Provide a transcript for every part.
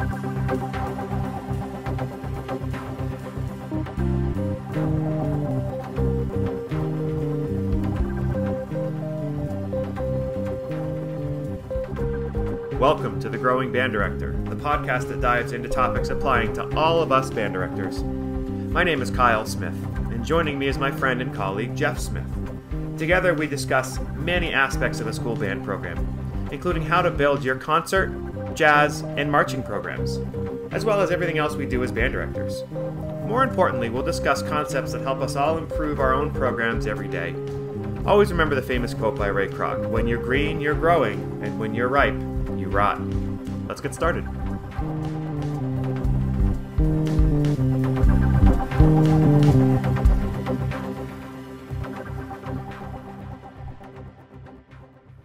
Welcome to The Growing Band Director, the podcast that dives into topics applying to all of us band directors. My name is Kyle Smith, and joining me is my friend and colleague Jeff Smith. Together, we discuss many aspects of a school band program, including how to build your concert, jazz, and marching programs, as well as everything else we do as band directors. More importantly, we'll discuss concepts that help us all improve our own programs every day. Always remember the famous quote by Ray Kroc When you're green, you're growing, and when you're ripe, you rot. Let's get started.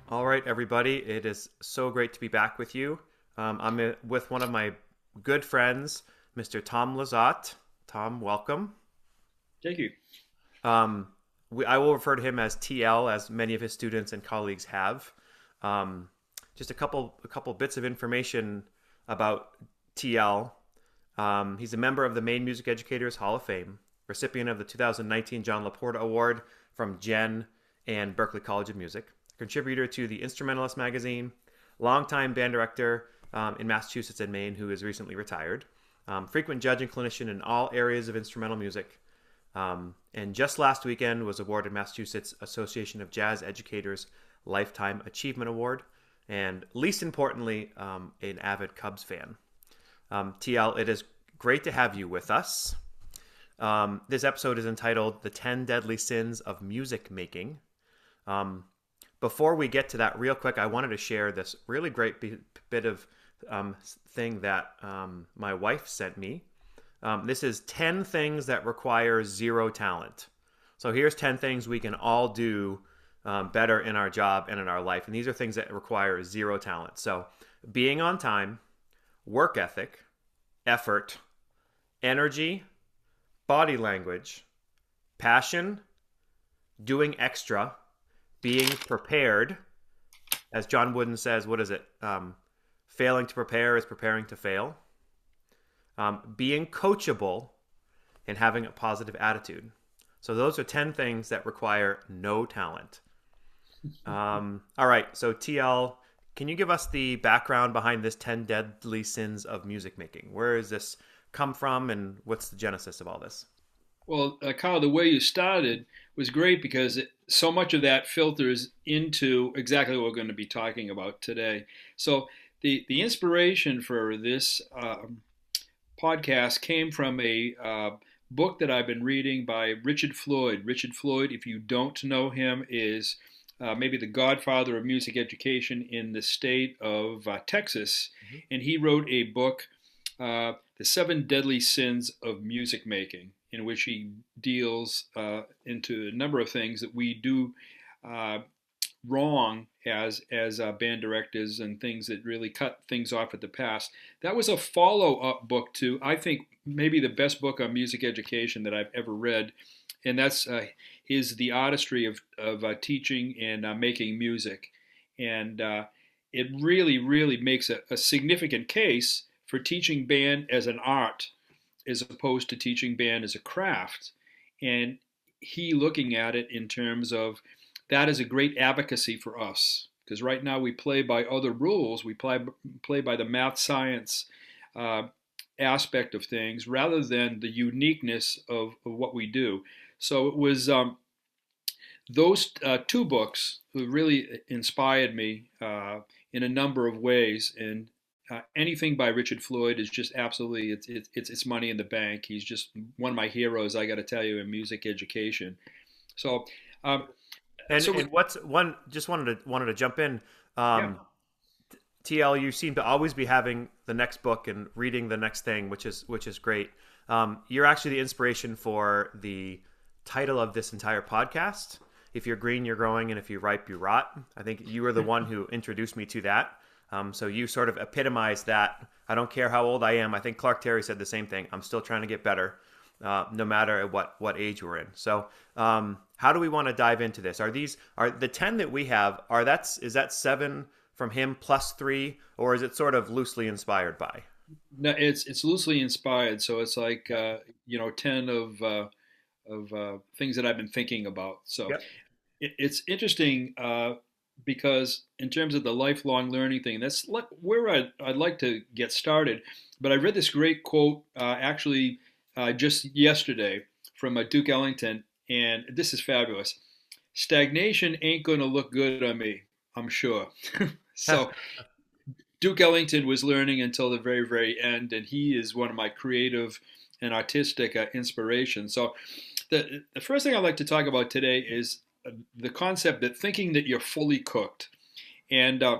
All right, everybody. It is so great to be back with you. Um, I'm with one of my good friends, Mr. Tom Lizotte. Tom, welcome. Thank you. Um, we, I will refer to him as TL, as many of his students and colleagues have. Um, just a couple a couple bits of information about TL. Um, he's a member of the Maine Music Educators Hall of Fame, recipient of the 2019 John LaPorta Award from JEN and Berklee College of Music, contributor to the Instrumentalist magazine, longtime band director um, in Massachusetts and Maine who is recently retired, um, frequent judge and clinician in all areas of instrumental music, um, and just last weekend was awarded Massachusetts Association of Jazz Educators Lifetime Achievement Award and least importantly, um, an avid Cubs fan. Um, TL, it is great to have you with us. Um, this episode is entitled The 10 Deadly Sins of Music Making. Um, before we get to that, real quick, I wanted to share this really great bit of um, thing that um, my wife sent me. this is 10 things that require zero talent. So here's 10 things we can all do um, better in our job and in our life. And these are things that require zero talent. So being on time, work ethic, effort, energy, body language, passion, doing extra, being prepared. As John Wooden says, what is it? Um, failing to prepare is preparing to fail. Um, being coachable and having a positive attitude. So those are 10 things that require no talent. Um, all right, so TL, can you give us the background behind this 10 deadly sins of music making? Where does this come from and what's the genesis of all this? Well, uh, Kyle, the way you started was great because it, so much of that filters into exactly what we're going to be talking about today. So, the, the inspiration for this uh, podcast came from a uh, book that I've been reading by Richard Floyd. Richard Floyd, if you don't know him, is uh, maybe the godfather of music education in the state of uh, Texas, mm-hmm. and he wrote a book, uh, The Seven Deadly Sins of Music Making, in which he deals uh, into a number of things that we do uh, wrong as as uh, band directors and things that really cut things off at the pass. That was a follow up book to I think maybe the best book on music education that I've ever read, and that's uh, is the artistry of of uh, teaching and uh, making music, and uh, it really really makes a, a significant case for teaching band as an art as opposed to teaching band as a craft, and he looking at it in terms of that is a great advocacy for us because right now we play by other rules. We play play by the math science uh, aspect of things rather than the uniqueness of, of what we do. So it was um, those uh, two books who really inspired me uh, in a number of ways. And uh, anything by Richard Floyd is just absolutely it's, it's it's money in the bank. He's just one of my heroes. I got to tell you in music education. So. Um, and, so we, and what's one? Just wanted to wanted to jump in. Um, yeah. TL, you seem to always be having the next book and reading the next thing, which is which is great. Um, you're actually the inspiration for the title of this entire podcast. If you're green, you're growing, and if you're ripe, you rot. I think you were the one who introduced me to that. Um, so you sort of epitomized that. I don't care how old I am. I think Clark Terry said the same thing. I'm still trying to get better, uh, no matter what what age we're in. So um, how do we want to dive into this? Are these are the ten that we have? Are that's is that seven from him plus three, or is it sort of loosely inspired by? No, it's it's loosely inspired, so it's like uh, you know ten of uh, of uh, things that I've been thinking about. So Yep. it, it's interesting uh, because in terms of the lifelong learning thing, that's like where I'd, I'd like to get started. But I read this great quote uh, actually uh, just yesterday from uh, Duke Ellington, and this is fabulous. Stagnation ain't going to look good on me, I'm sure. so Duke Ellington was learning until the very, very end, and he is one of my creative and artistic uh, inspirations. So, the, the first thing I'd like to talk about today is uh, the concept that thinking that you're fully cooked. And uh,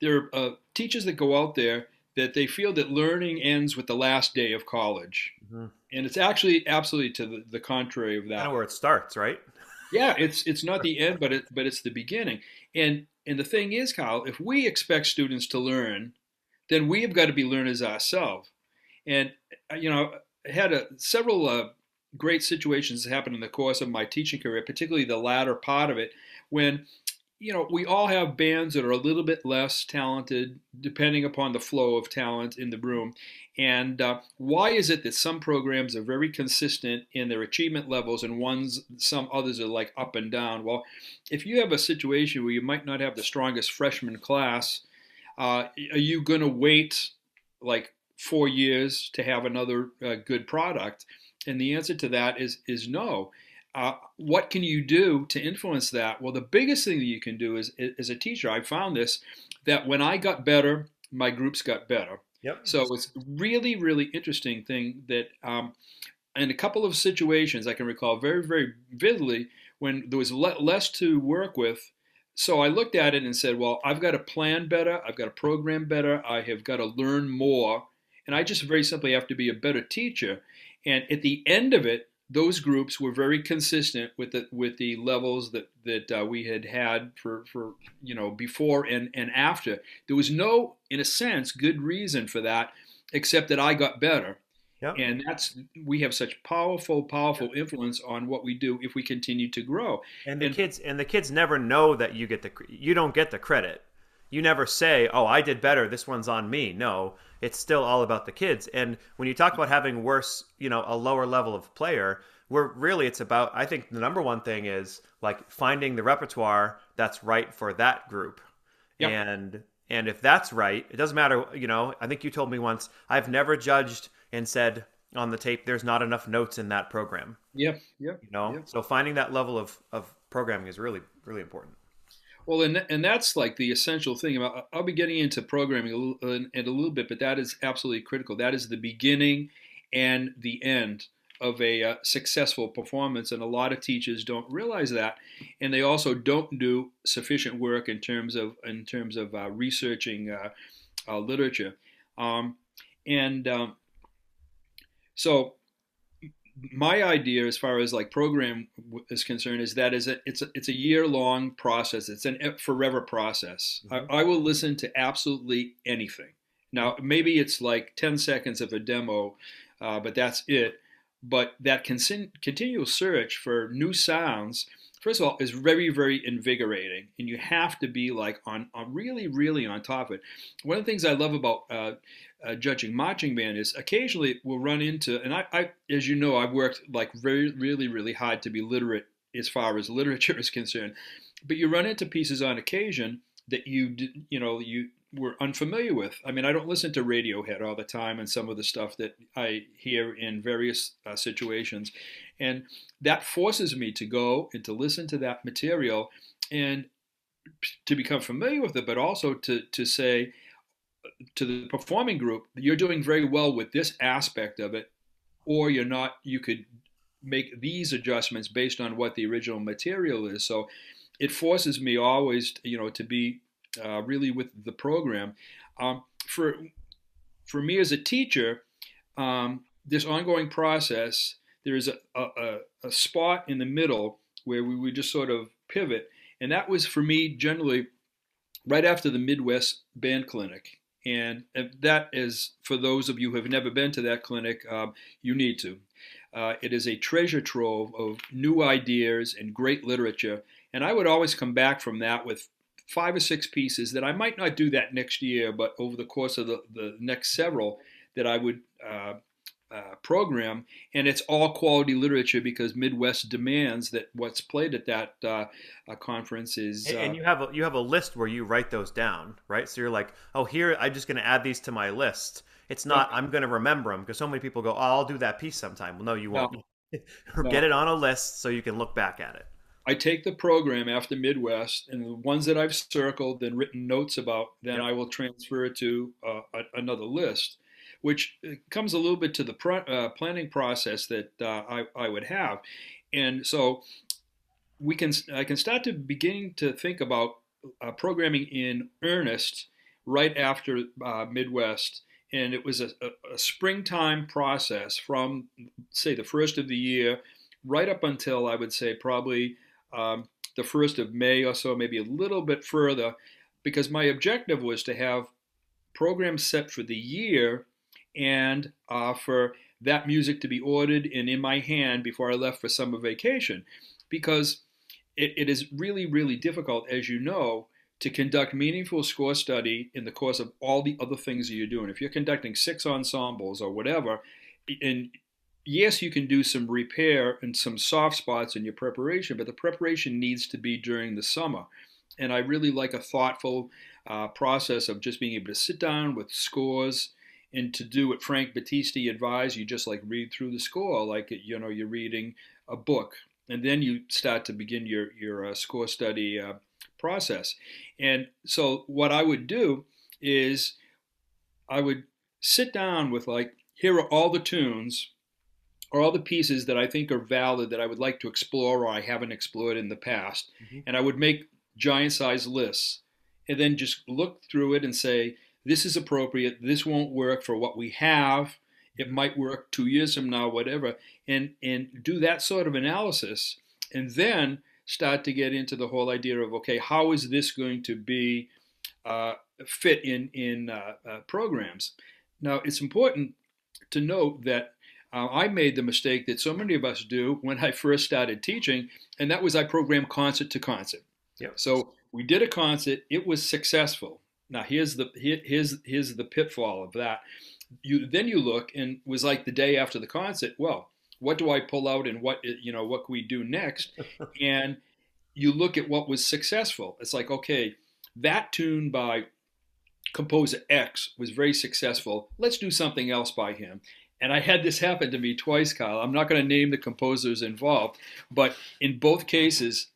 there are uh, teachers that go out there that they feel that learning ends with the last day of college. Mm-hmm. And it's actually absolutely to the, the contrary of that. Kind of where it starts, right? yeah, it's it's not the end, but it but it's the beginning. And and the thing is, Kyle, if we expect students to learn, then we have got to be learners ourselves. And uh, you know, I had a, several uh, great situations happen in the course of my teaching career, particularly the latter part of it, when you know we all have bands that are a little bit less talented, depending upon the flow of talent in the room. And uh, why is it that some programs are very consistent in their achievement levels and ones, some others are like up and down? Well, if you have a situation where you might not have the strongest freshman class, uh, are you going to wait like four years to have another uh, good product? And the answer to that is is no. Uh, what can you do to influence that? Well, the biggest thing that you can do is, as a teacher, I found this that when I got better, my groups got better. Yep. So it's really, really interesting thing that um, in a couple of situations I can recall very, very vividly when there was le- less to work with. So I looked at it and said, well, I've got to plan better. I've got to program better. I have got to learn more. And I just very simply have to be a better teacher. And at the end of it, those groups were very consistent with the with the levels that that uh, we had had for for you know before and and after. There was no, in a sense, good reason for that, except that I got better. Yep. And that's we have such powerful, powerful influence on what we do if we continue to grow. And the and, kids and the kids never know that you get the you don't get the credit. You never say, "Oh, I did better. This one's on me." No, it's still all about the kids. And when you talk about having worse, you know, a lower level of player, we're really it's about I think the number one thing is like finding the repertoire that's right for that group. Yep. And and if that's right, it doesn't matter, you know, I think you told me once, I've never judged and said on the tape there's not enough notes in that program. Yep, yep. You know, yep. so finding that level of of programming is really really important. Well, and and that's like the essential thing. About I'll be getting into programming a little, in a little bit, but that is absolutely critical. That is the beginning and the end of a uh, successful performance, and a lot of teachers don't realize that, and they also don't do sufficient work in terms of in terms of uh, researching uh, uh literature, um, and um, so my idea as far as like program is concerned is that is a, it's a, it's a year long process. It's an forever process. Mm-hmm. I, I, will listen to absolutely anything. Now maybe it's like 10 seconds of a demo uh, but that's it. But that con- continual search for new sounds first of all is very very invigorating and you have to be like on, on really really on top of it one of the things i love about uh, uh, judging marching band is occasionally we'll run into, and I, I, as you know, I've worked like very, really, really hard to be literate as far as literature is concerned. But you run into pieces on occasion that you, you know, you were unfamiliar with. I mean, I don't listen to Radiohead all the time and some of the stuff that I hear in various uh, situations. And that forces me to go and to listen to that material and to become familiar with it, but also to, to say, to the performing group, you're doing very well with this aspect of it, or you're not. You could make these adjustments based on what the original material is. So it forces me always, you know, to be uh, really with the program. Um, for for me as a teacher, um, this ongoing process, there is a, a, a spot in the middle where we would just sort of pivot, and that was for me generally right after the Midwest Band Clinic. And that is, for those of you who have never been to that clinic, um, you need to. Uh, it is a treasure trove of new ideas and great literature. And I would always come back from that with five or six pieces that I might not do that next year, but over the course of the, the next several that I would uh, uh, program, and it's all quality literature because Midwest demands that what's played at that uh, uh conference is. And, and, uh, you have a, you have a list where you write those down, right? So you're like, oh, here I'm just going to add these to my list. It's not I'm going to remember them because so many people go, oh, I'll do that piece sometime. Well, no, you won't. No. Get it on a list so you can look back at it. I take the program after Midwest and the ones that I've circled and written notes about, then yep. I will transfer it to uh, another list which uh, comes a little bit to the pro- uh, planning process that uh, I, I would have. And so we can I can start to begin to think about uh, programming in earnest right after uh, Midwest. And it was a, a, a, springtime process from, say, the first of the year right up until I would say probably um, the first of May or so, maybe a little bit further, because my objective was to have programs set for the year and uh, for that music to be ordered and in my hand before I left for summer vacation. Because it, it is really, really difficult, as you know, to conduct meaningful score study in the course of all the other things that you're doing. If you're conducting six ensembles or whatever, and yes, you can do some repair and some soft spots in your preparation, but the preparation needs to be during the summer. And I really like a thoughtful uh, process of just being able to sit down with scores and to do what Frank Battisti advised, you just like read through the score, like you know you're reading a book, and then you start to begin your your uh, score study uh, process. And so what I would do is I would sit down with like here are all the tunes or all the pieces that I think are valid that I would like to explore or I haven't explored in the past, mm-hmm. and I would make giant size lists and then just look through it and say this is appropriate, this won't work for what we have, it might work two years from now, whatever, and, and do that sort of analysis, and then start to get into the whole idea of, okay, how is this going to be uh, fit in, in uh, uh, programs? Now, it's important to note that uh, I made the mistake that so many of us do when I first started teaching, and that was I programmed concert to concert. Yep. So we did a concert, it was successful. Now here's the here's here's the pitfall of that. You then you look and it was like the day after the concert. Well, what do I pull out and what you know what can we do next? and you look at what was successful. It's like okay, that tune by composer X was very successful. Let's do something else by him. And I had this happen to me twice, Kyle. I'm not going to name the composers involved, but in both cases,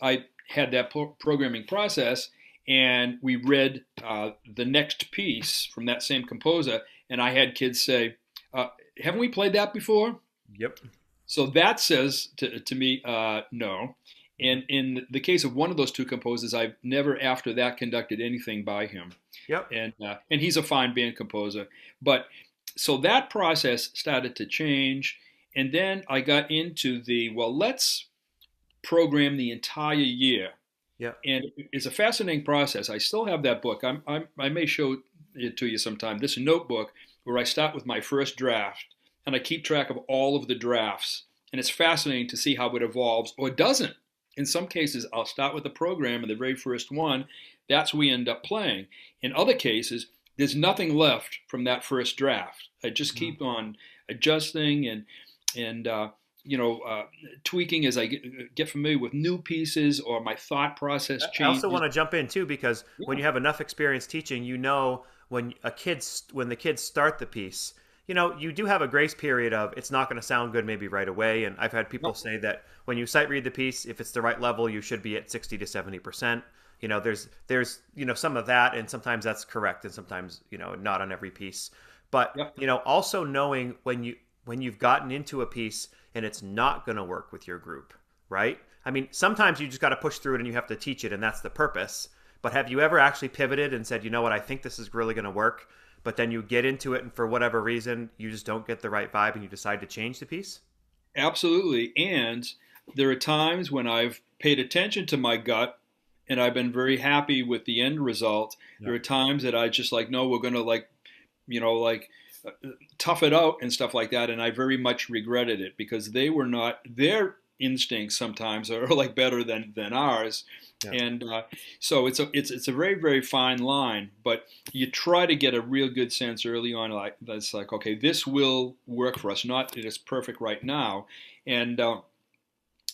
I had that pro- programming process and we read uh, the next piece from that same composer, and I had kids say, uh, "Haven't we played that before?" Yep. So that says to, to me, uh, no. And in the case of one of those two composers, I've never after that conducted anything by him. Yep. And uh, and he's a fine band composer. But so that process started to change, and then I got into the well, let's program the entire year yeah. And it's a fascinating process. I still have that book. I'm, I'm, i may show it to you sometime. This notebook where I start with my first draft and I keep track of all of the drafts. And it's fascinating to see how it evolves or doesn't. In some cases, I'll start with the program and the very first one. That's we end up playing. In other cases, there's nothing left from that first draft. I just mm-hmm. keep on adjusting and and uh, you know, uh, tweaking as I get, get, familiar with new pieces or my thought process changes. I also want to jump in too because yeah. when you have enough experience teaching, you know when a kids when the kids start the piece, you know, you do have a grace period of it's not going to sound good maybe right away. And I've had people say that when you sight read the piece, if it's the right level, you should be at sixty to seventy percent. You know, there's there's you know some of that, and sometimes that's correct, and sometimes you know not on every piece. But yep. you know, also knowing when you when you've gotten into a piece and it's not going to work with your group, right? I mean, sometimes you just got to push through it and you have to teach it, and that's the purpose. But have you ever actually pivoted and said, you know what, I think this is really going to work, but then you get into it and for whatever reason, you just don't get the right vibe and you decide to change the piece? Absolutely. And there are times when I've paid attention to my gut and I've been very happy with the end result. Yeah. There are times that I just like, no, we're going to like, you know, like, tough it out and stuff like that. And I very much regretted it because they were not their instincts sometimes are like better than than ours. Yeah. And uh, so it's a it's it's a very very fine line, but you try to get a real good sense early on. Like that's like okay, this will work for us. Not that it's perfect right now, and uh,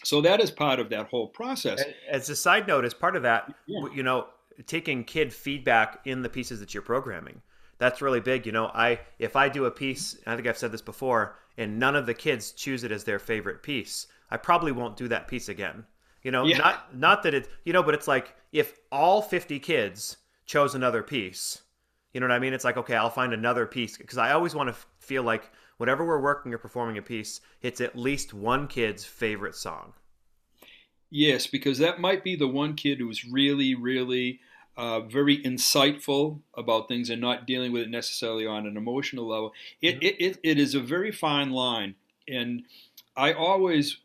so that is part of that whole process. As a side note, as part of that, yeah. you know, taking kid feedback in the pieces that you're programming that's really big. You know, I if I do a piece, I think I've said this before, and none of the kids choose it as their favorite piece, I probably won't do that piece again. You know, yeah. not not that it, you know, but it's like if all 50 kids chose another piece, you know what I mean? It's like okay, I'll find another piece because I always want to feel like whenever we're working or performing a piece, it's at least one kid's favorite song. Yes, because that might be the one kid who's really, really uh, very insightful about things and not dealing with it necessarily on an emotional level. It, mm-hmm. it, it, it is a very fine line. And I always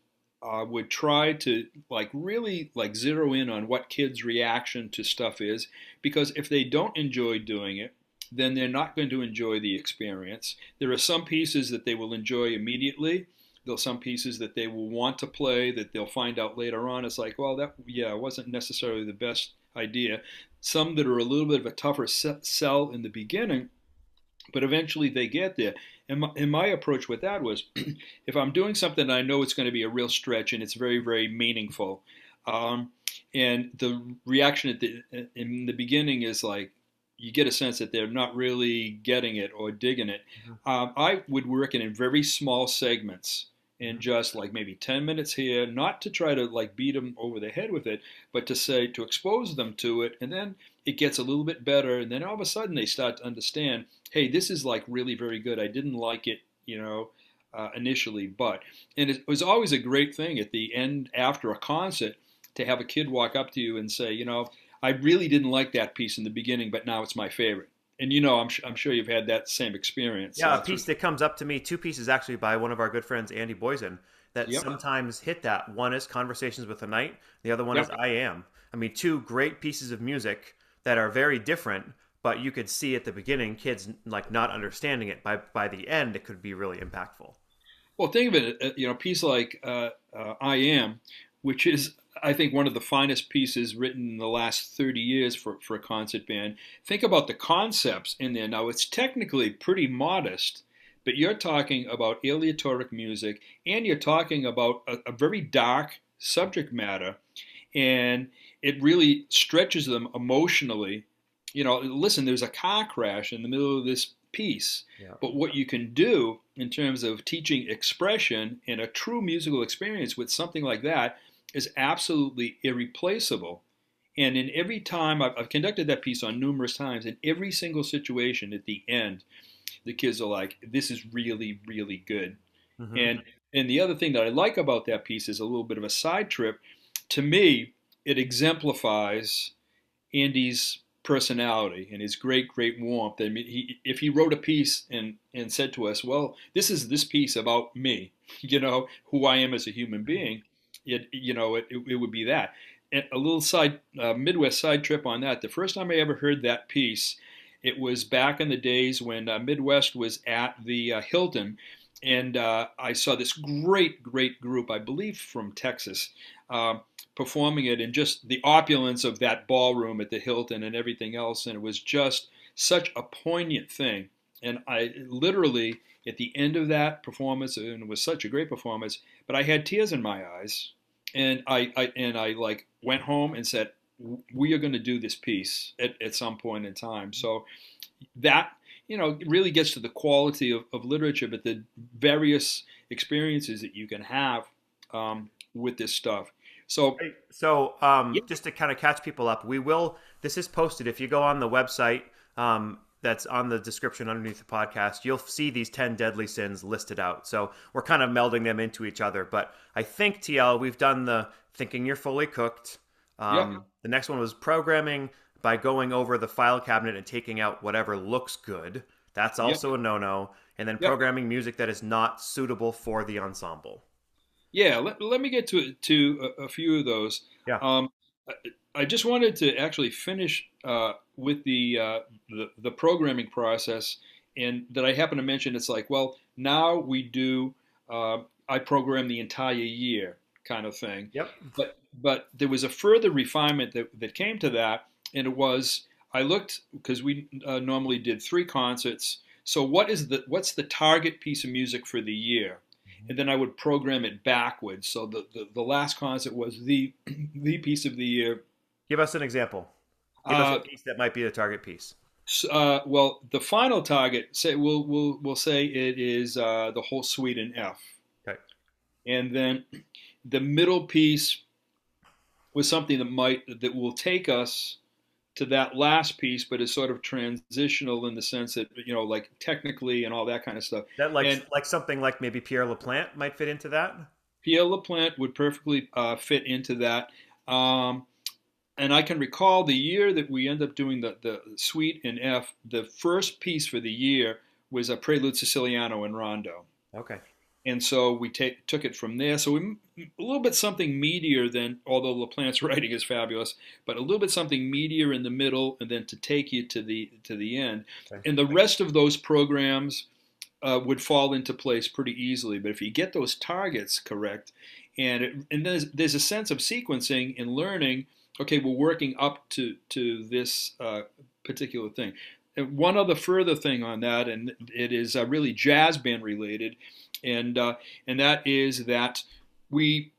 uh, would try to like really like zero in on what kids' reaction to stuff is because if they don't enjoy doing it, then they're not going to enjoy the experience. There are some pieces that they will enjoy immediately. There's some pieces that they will want to play that they'll find out later on. It's like, well, that yeah, wasn't necessarily the best idea some that are a little bit of a tougher sell in the beginning, but eventually they get there. And my, and my approach with that was if I'm doing something I know it's going to be a real stretch and it's very, very meaningful, um, and the reaction at the, in the beginning is like, you get a sense that they're not really getting it or digging it. Mm-hmm. Um, I would work it in very small segments in just like maybe 10 minutes here, not to try to like beat them over the head with it, but to say, to expose them to it. And then it gets a little bit better. And then all of a sudden they start to understand, hey, this is like really very good. I didn't like it, you know, uh, initially, but, and it was always a great thing at the end after a concert to have a kid walk up to you and say, you know, I really didn't like that piece in the beginning, but now it's my favorite and you know, I'm, I'm sure you've had that same experience. Yeah, so a piece that comes up to me, two pieces actually by one of our good friends, Andy Boysen, that yep. sometimes hit that. One is Conversations with the Night, the other one yep. is I Am. I mean, two great pieces of music that are very different, but you could see at the beginning kids like not understanding it. By by the end, it could be really impactful. Well, think of it, uh, you know, a piece like uh, uh, I Am, which is I think one of the finest pieces written in the last 30 years for, for a concert band. Think about the concepts in there. Now, it's technically pretty modest, but you're talking about aleatoric music and you're talking about a, a very dark subject matter, and it really stretches them emotionally. You know, listen, there's a car crash in the middle of this piece, yeah. but what you can do in terms of teaching expression and a true musical experience with something like that is absolutely irreplaceable. And in every time, I've, I've, conducted that piece on numerous times, in every single situation at the end, the kids are like, this is really, really good. Mm-hmm. And and the other thing that I like about that piece is a little bit of a side trip. To me, it exemplifies Andy's personality and his great, great warmth. I mean, he, if he wrote a piece and, and said to us, well, this is this piece about me, you know, who I am as a human being, it you know it, it would be that. And a little side uh, Midwest side trip on that. The first time I ever heard that piece, it was back in the days when uh, Midwest was at the uh, Hilton, and uh, I saw this great great group, I believe from Texas, uh, performing it, and just the opulence of that ballroom at the Hilton and everything else, and it was just such a poignant thing. And I literally at the end of that performance, and it was such a great performance, but I had tears in my eyes and I, I and I like went home and said, we are going to do this piece at, at some point in time. So that you know really gets to the quality of, of literature, but the various experiences that you can have um, with this stuff. So, so um, yeah. just to kind of catch people up, we will. This is posted if you go on the website. Um, that's on the description underneath the podcast, you'll see these 10 deadly sins listed out. So we're kind of melding them into each other. But I think, TL, we've done the thinking you're fully cooked. Um, yeah. The next one was programming by going over the file cabinet and taking out whatever looks good. That's also a no no. And then programming music that is not suitable for the ensemble. Yeah, let, let me get to to a, a few of those. Yeah. Um, I just wanted to actually finish uh, with the, uh, the, the programming process, and that I happen to mention. It's like, well, now we do. Uh, I program the entire year, kind of thing. Yep. But but there was a further refinement that, that came to that, and it was I looked because we uh, normally did three concerts. So what is the what's the target piece of music for the year? And then I would program it backwards. So the, the, the last concert was the the piece of the year. Give us an example. Give us a piece that might be the target piece. Uh, well, the final target, say we'll we'll we'll say it is uh, the Holst suite in F. Okay. And then the middle piece was something that might that will take us to that last piece, but is sort of transitional in the sense that you know, like technically and all that kind of stuff. That like and like something like maybe Pierre Laplante might fit into that. Pierre Laplante would perfectly uh, fit into that. Um, and I can recall the year that we ended up doing the, the suite in F, the first piece for the year was a Prelude Siciliano in Rondo. Okay. And so we take, took it from there. So we, a little bit something meatier than, although Laplante's writing is fabulous, but a little bit something meatier in the middle, and then to take you to the to the end. Okay. And the rest of those programs uh, would fall into place pretty easily. But if you get those targets correct, and it, and there's there's a sense of sequencing and learning. Okay, we're working up to to this uh, particular thing. And one other further thing on that, and it is uh, really jazz band related and uh, and that is that we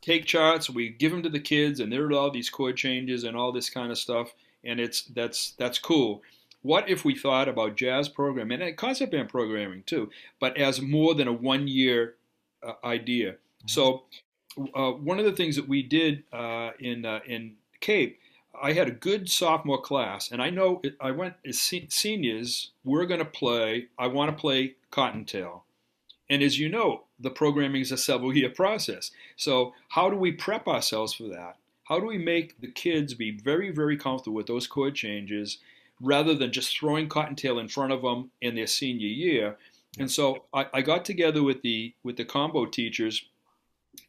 take charts, we give them to the kids, and there are all these chord changes and all this kind of stuff, and it's that's that's cool. What if we thought about jazz programming and concept band programming too, but as more than a one-year uh, idea? So uh, one of the things that we did uh, in uh, in Cape. I had a good sophomore class, and I know I went as seniors. We're going to play. I want to play Cottontail. And as you know, the programming is a several year process. So, how do we prep ourselves for that? How do we make the kids be very, very comfortable with those chord changes rather than just throwing Cottontail in front of them in their senior year? And so I, I got together with the with the combo teachers,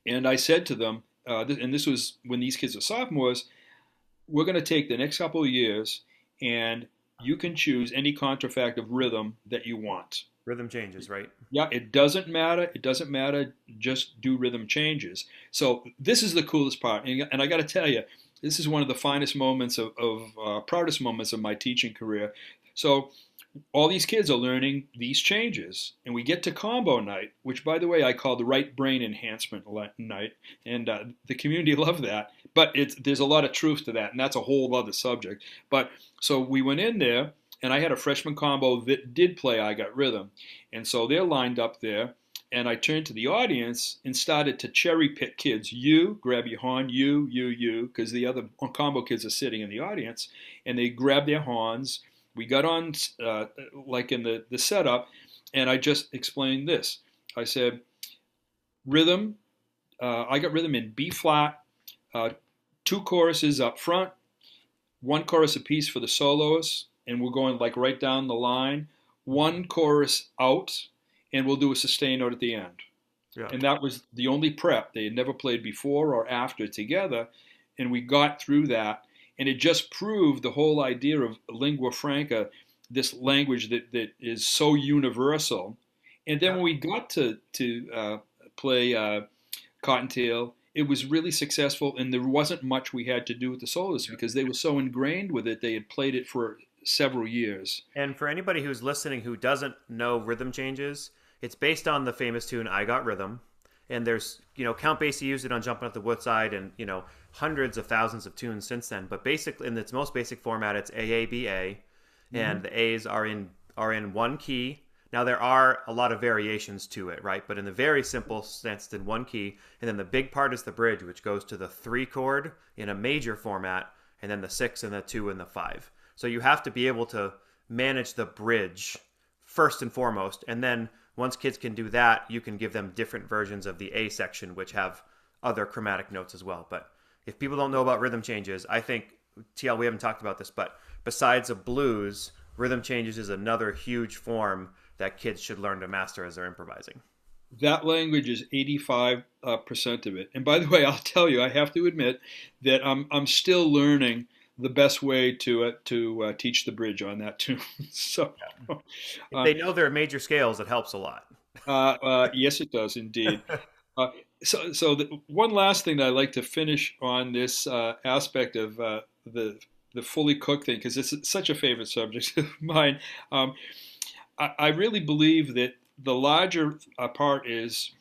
and I said to them, uh, and this was when these kids were sophomores, we're going to take the next couple of years, and you can choose any contrafact of rhythm that you want. Rhythm changes, right? Yeah, it doesn't matter. It doesn't matter. Just do rhythm changes. So this is the coolest part, and, and I got to tell you, this is one of the finest moments of, of uh, proudest moments of my teaching career. So all these kids are learning these changes, and we get to combo night, which, by the way, I call the right brain enhancement night, and uh, the community loved that. But it's there's a lot of truth to that, and that's a whole other subject. But so we went in there and I had a freshman combo that did play I Got Rhythm. And so they're lined up there, and I turned to the audience and started to cherry pick kids. You, grab your horn, you, you, you, because the other combo kids are sitting in the audience, and they grab their horns. We got on, uh, like in the, the setup, and I just explained this. I said, rhythm, uh, I got rhythm in B flat, uh, two choruses up front, one chorus apiece for the soloists, and we're going like right down the line, one chorus out, and we'll do a sustain note at the end. Yeah. And that was the only prep. They had never played before or after together, and we got through that. And it just proved the whole idea of lingua franca, this language that, that is so universal. And then when we got to to uh, play uh, Cottontail, it was really successful, and there wasn't much we had to do with the soloists because they were so ingrained with it. They had played it for several years. And for anybody who's listening who doesn't know rhythm changes, it's based on the famous tune "I Got Rhythm." And there's, you know, Count Basie used it on Jumping at the Woodside, and you know, hundreds of thousands of tunes since then. But basically, in its most basic format, it's A A B A, and mm-hmm. the A's are in are in one key. Now there are a lot of variations to it, right? But in the very simple sense, it's in one key, and then the big part is the bridge, which goes to the three chord in a major format, and then the six and the two and the five. So you have to be able to manage the bridge first and foremost. And then once kids can do that, you can give them different versions of the A section, which have other chromatic notes as well. But if people don't know about rhythm changes, I think, TL, we haven't talked about this, but besides a blues, rhythm changes is another huge form that kids should learn to master as they're improvising. That language is 85 uh, percent of it. And by the way, I'll tell you, I have to admit that I'm, I'm still learning the best way to uh, to uh, teach the bridge on that tune. so, if they know their major scales, it helps a lot. Uh, uh, yes, it does indeed. So, so the, one last thing that I'd like to finish on this uh, aspect of uh, the the fully cooked thing because it's such a favorite subject of mine. Um, I, I, really believe that the larger uh, part is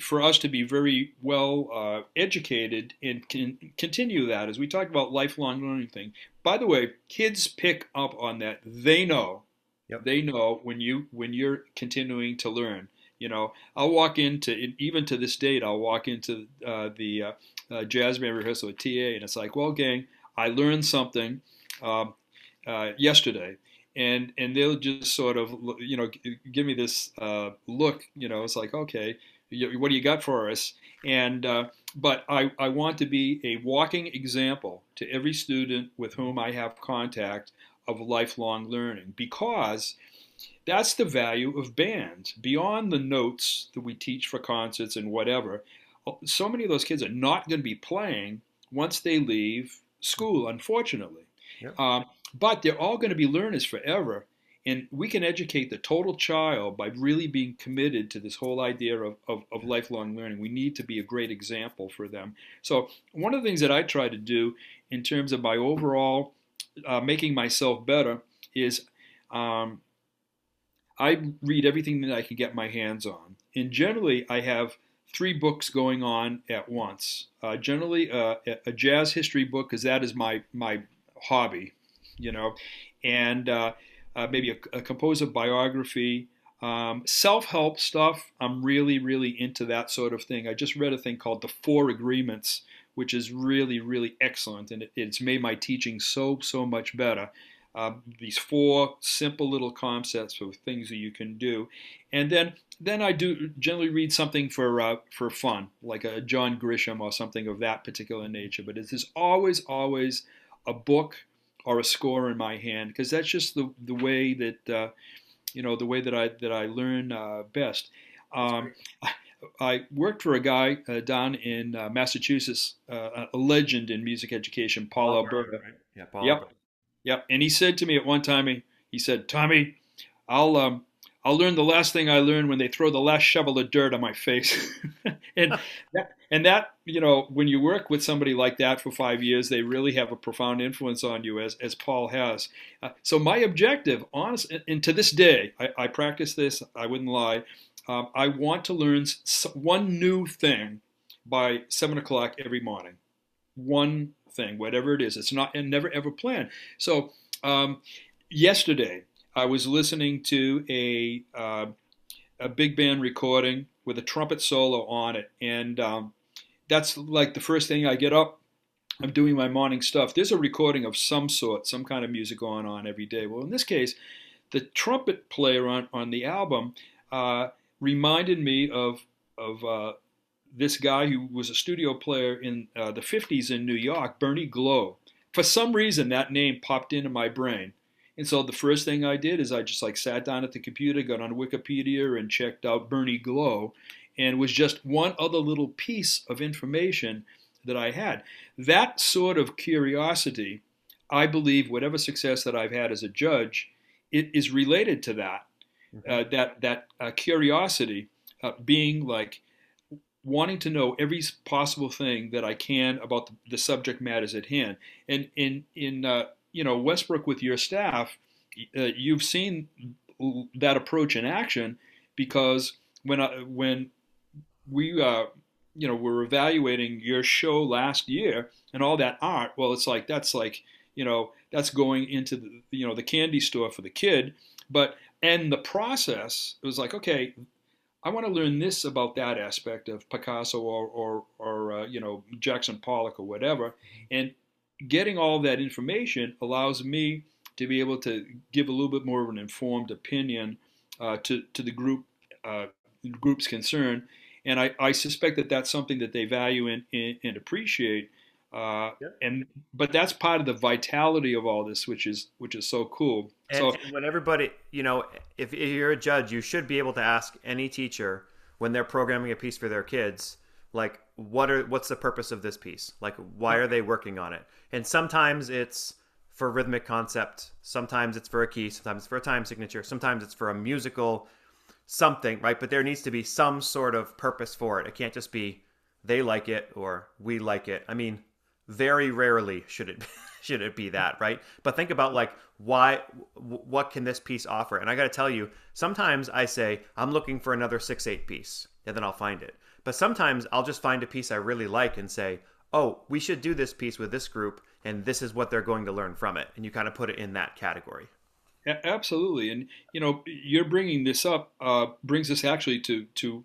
for us to be very well uh, educated and can continue that as we talked about lifelong learning thing. By the way, kids pick up on that. They know. Yep. They know when you when you're continuing to learn. You know, I'll walk into even to this date. I'll walk into uh, the uh, uh, jazz band rehearsal at TA, and it's like, well, gang, I learned something um, uh, yesterday, and and they'll just sort of you know give me this uh, look. You know, it's like, okay, what do you got for us? And uh, but I, I want to be a walking example to every student with whom I have contact of lifelong learning because that's the value of bands. Beyond the notes that we teach for concerts and whatever, so many of those kids are not going to be playing once they leave school, unfortunately. Um, but they're all going to be learners forever. And we can educate the total child by really being committed to this whole idea of, of, of, lifelong learning. We need to be a great example for them. So, one of the things that I try to do in terms of my overall uh, making myself better is um, I read everything that I can get my hands on. And generally, I have three books going on at once. Uh, generally, uh, a jazz history book, because that is my, my hobby, you know, and uh, uh, maybe a, a, composer biography, um, self help stuff. I'm really, really into that sort of thing. I just read a thing called The Four Agreements, which is really, really excellent, and it, it's made my teaching so, so much better. Uh, these four simple little concepts of things that you can do, and then then I do generally read something for uh, for fun, like a John Grisham or something of that particular nature. But it is always always a book or a score in my hand because that's just the the way that uh, you know the way that I that I learn uh, best. Um, I worked for a guy uh, down in uh, Massachusetts, uh, a legend in music education, Paul, Paul Alberta. Right? Yeah, Paul. Yep, Alberta. Yep. And he said to me at one time, he, said, "Tommy, I'll um, I'll learn the last thing I learned when they throw the last shovel of dirt on my face. and that, and that, you know, when you work with somebody like that for five years, they really have a profound influence on you, as, as Paul has. Uh, so my objective, honest, and, and to this day, I, I, practice this. I wouldn't lie. Um, I want to learn one new thing by seven o'clock every morning. One thing, whatever it is. It's not and never ever planned. So um, yesterday I was listening to a uh, a big band recording with a trumpet solo on it, and um, that's like the first thing I get up. I'm doing my morning stuff. There's a recording of some sort, some kind of music going on every day. Well, in this case, the trumpet player on on the album uh, reminded me of of uh, this guy who was a studio player in uh, the 50s in New York, Bernie Glow. For some reason, that name popped into my brain. And so the first thing I did is I just like sat down at the computer, got on Wikipedia, and checked out Bernie Glow, and was just one other little piece of information that I had. That sort of curiosity, I believe, whatever success that I've had as a judge, it is related to that. Mm-hmm. Uh, that that uh, curiosity, uh, being like wanting to know every possible thing that I can about the, the subject matters at hand. And in in uh, you know, Westbrook with your staff, uh, you've seen that approach in action because when I, when we uh, you know were evaluating your show last year and all that art, well, it's like that's like you know that's going into the you know the candy store for the kid, but and the process it was like okay. I want to learn this about that aspect of Picasso or, or, or uh, you know Jackson Pollock or whatever, and getting all that information allows me to be able to give a little bit more of an informed opinion uh, to, to the group uh, group's concern. And I, I suspect that that's something that they value and, and, and appreciate. Uh, And but that's part of the vitality of all this, which is which is so cool. And, so and when everybody, you know, if, if you're a judge, you should be able to ask any teacher when they're programming a piece for their kids, like what are what's the purpose of this piece like why are they working on it and sometimes it's for rhythmic concept sometimes it's for a key sometimes it's for a time signature sometimes it's for a musical something, right? But there needs to be some sort of purpose for it. It can't just be they like it or we like it. I mean, very rarely should it should it be that, right? But think about like why what can this piece offer? And I got to tell you, sometimes I say I'm looking for another 6/8 piece and then I'll find it. But sometimes I'll just find a piece I really like and say, "Oh, we should do this piece with this group and this is what they're going to learn from it." And you kind of put it in that category. Absolutely, and you know, you're bringing this up uh, brings us actually to to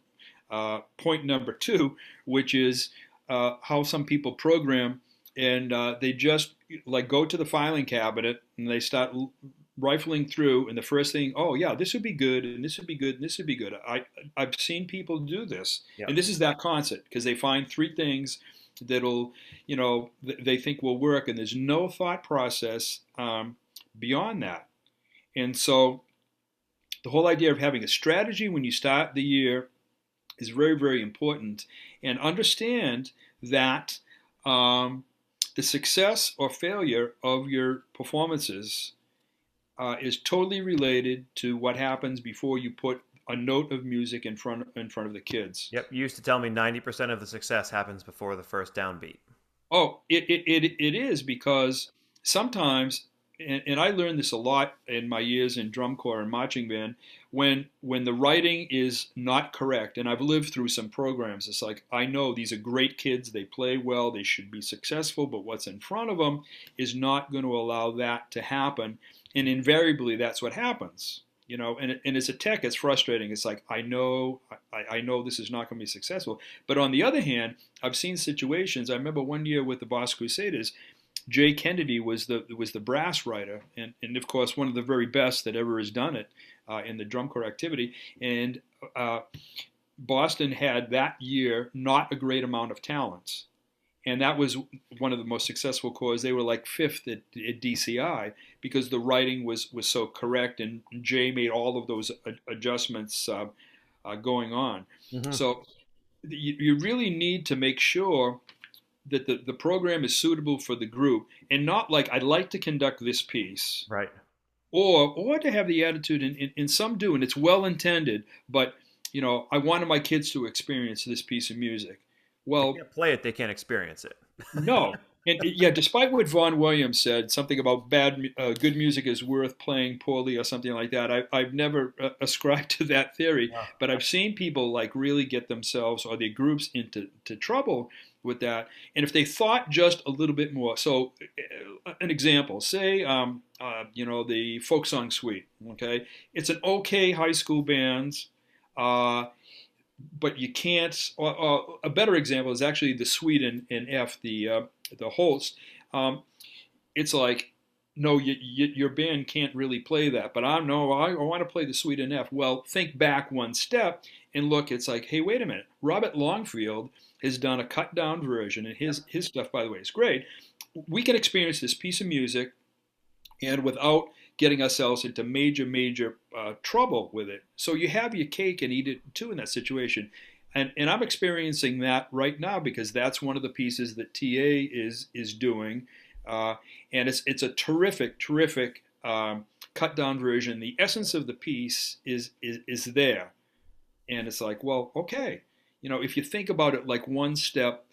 uh, point number two, which is uh, how some people program and uh, they just like go to the filing cabinet and they start rifling through and the first thing oh yeah this would be good and this would be good and this would be good. I i've seen people do this and this is that concept because they find three things that'll you know they think will work and there's no thought process um, beyond that. And so the whole idea of having a strategy when you start the year is very very important and understand that um, the success or failure of your performances uh, is totally related to what happens before you put a note of music in front in front of the kids. Yep, you used to tell me 90% of the success happens before the first downbeat. Oh, it, it, it, it is because sometimes and, and, I learned this a lot in my years in drum corps and marching band. When when the writing is not correct, and I've lived through some programs, it's like I know these are great kids, they play well, they should be successful, but what's in front of them is not going to allow that to happen, and invariably that's what happens. You know, and, and as a tech, it's frustrating. It's like I know, I, I know this is not going to be successful. But on the other hand, I've seen situations. I remember one year with the Boston Crusaders, Jay Kennedy was the was the brass writer, and, and of course one of the very best that ever has done it uh, in the drum corps activity. And uh, Boston had that year not a great amount of talents, and that was one of the most successful corps. They were like fifth at, at DCI because the writing was was so correct, and Jay made all of those adjustments uh, uh, going on. Mm-hmm. So you, you really need to make sure that the, the program is suitable for the group and not like I'd like to conduct this piece. Right. Or or to have the attitude and, and, and some do and it's well intended, but you know, I wanted my kids to experience this piece of music. Well, play it, they can't experience it. no. And yeah, despite what Vaughan Williams said, something about bad, uh, good music is worth playing poorly or something like that. I, I've never uh, ascribed to that theory, but I've seen people like really get themselves or their groups into to trouble with that. And if they thought just a little bit more, so uh, an example, say, um, uh, you know, the folk song suite, okay? It's an okay high school band, uh, but you can't, a better example is actually the suite in, in F, the, uh, the Holst. Um, it's like, no, you, you, your band can't really play that, but I know I, I want to play the suite in F. Well, think back one step and look, it's like, hey, wait a minute. Robert Longfield has done a cut down version, and his his stuff, by the way, is great. We can experience this piece of music, and without getting ourselves into major major uh, trouble with it. So you have your cake and eat it too in that situation. And, and I'm experiencing that right now because that's one of the pieces that TA is is doing, uh, and it's it's a terrific terrific um, cut down version. The essence of the piece is is is there, and it's like well okay, you know, if you think about it like one step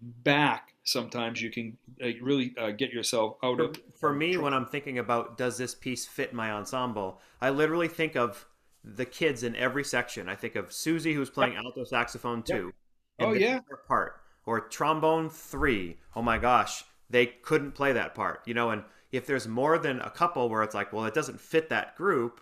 back, sometimes you can uh, really uh, get yourself out for, of. For me, when I'm thinking about does this piece fit my ensemble, I literally think of the kids in every section. I think of Susie, who's playing yep. alto saxophone two. Yep. Oh yeah. Part or trombone three. Oh my gosh, they couldn't play that part. You know, and if there's more than a couple where it's like, well, it doesn't fit that group,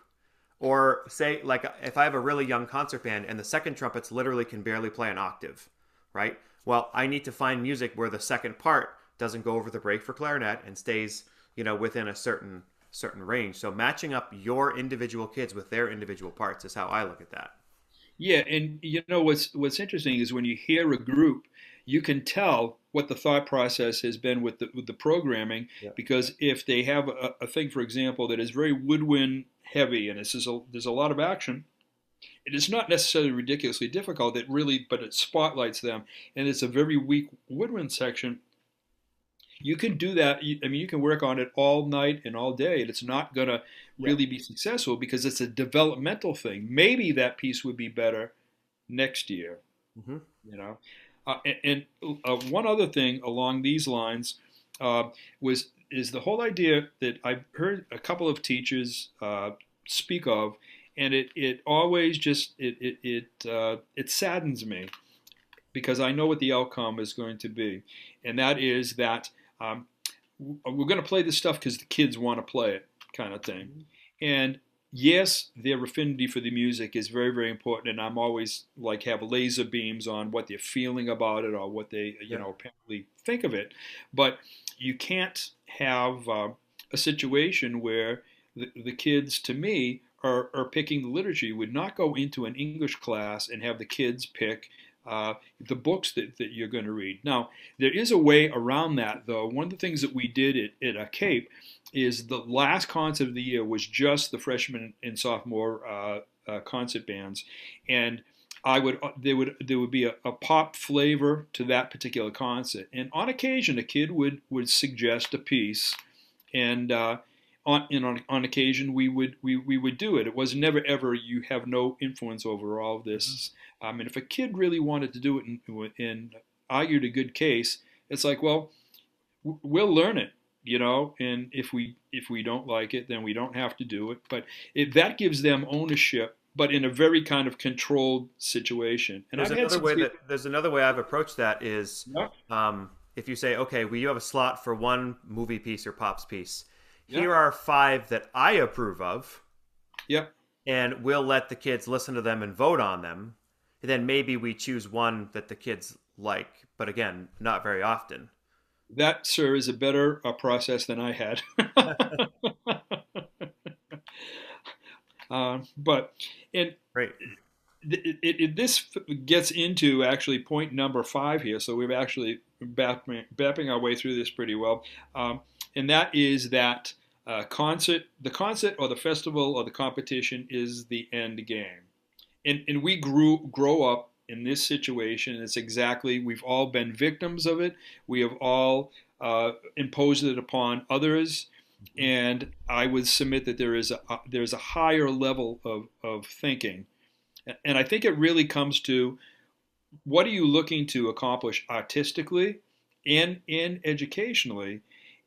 or say, like, if I have a really young concert band and the second trumpets literally can barely play an octave, right? Well, I need to find music where the second part doesn't go over the break for clarinet and stays, you know, within a certain certain range. So matching up your individual kids with their individual parts is how I look at that. Yeah, and you know what's what's interesting is when you hear a group, you can tell what the thought process has been with the with the programming yeah. because if they have a, a, thing, for example, that is very woodwind heavy and this is a, there's a lot of action. It is not necessarily ridiculously difficult. It really, but it spotlights them, and it's a very weak woodwind section. you can do that. I mean, you can work on it all night and all day, and it's not going to really be successful because it's a developmental thing. Maybe that piece would be better next year. Mm-hmm. You know, and, and uh, one other thing along these lines uh, was is the whole idea that I've heard a couple of teachers uh, speak of, and it, it always just it it it, uh, it saddens me because I know what the outcome is going to be, and that is that um, we're going to play this stuff because the kids want to play it, kind of thing. Mm-hmm. And yes, their affinity for the music is very, very important, and I'm always like have laser beams on what they're feeling about it or what they, you yeah. know, apparently think of it. But you can't have uh, a situation where the, the kids, to me, are, are picking the literature. You would not go into an English class and have the kids pick uh, the books that, that you're going to read. Now, there is a way around that, though. One of the things that we did at, at a CAPE is the last concert of the year was just the freshman and sophomore uh, uh, concert bands, and I would uh, there would there would be a, a, pop flavor to that particular concert, and on occasion a kid would would suggest a piece, and uh, on, on on occasion we would we, we would do it. It was never ever you have no influence over all of this. Um, mean, if a kid really wanted to do it and, and argued a good case, it's like, well, we'll learn it, you know. And if we if we don't like it, then we don't have to do it. But it, that gives them ownership, but in a very kind of controlled situation. And there's another way that there's another way I've approached that is, yeah. um, if you say, okay, well, you have a slot for one movie piece or pops piece. Yeah. Here are five that I approve of. yeah And we'll let the kids listen to them and vote on them then maybe we choose one that the kids like, but again, not very often. That, sir, is a better uh, process than I had. uh, but and right. It, it, it, this gets into actually point number five here. So we've actually bapping our way through this pretty well, um, and that is that uh, concert, the concert or the festival or the competition is the end game and, and we grew grow up in this situation. It's exactly we've all been victims of it. We have all uh, imposed it upon others, mm-hmm. and I would submit that there is a there's a higher level of of thinking, and I think it really comes to what are you looking to accomplish artistically and and educationally,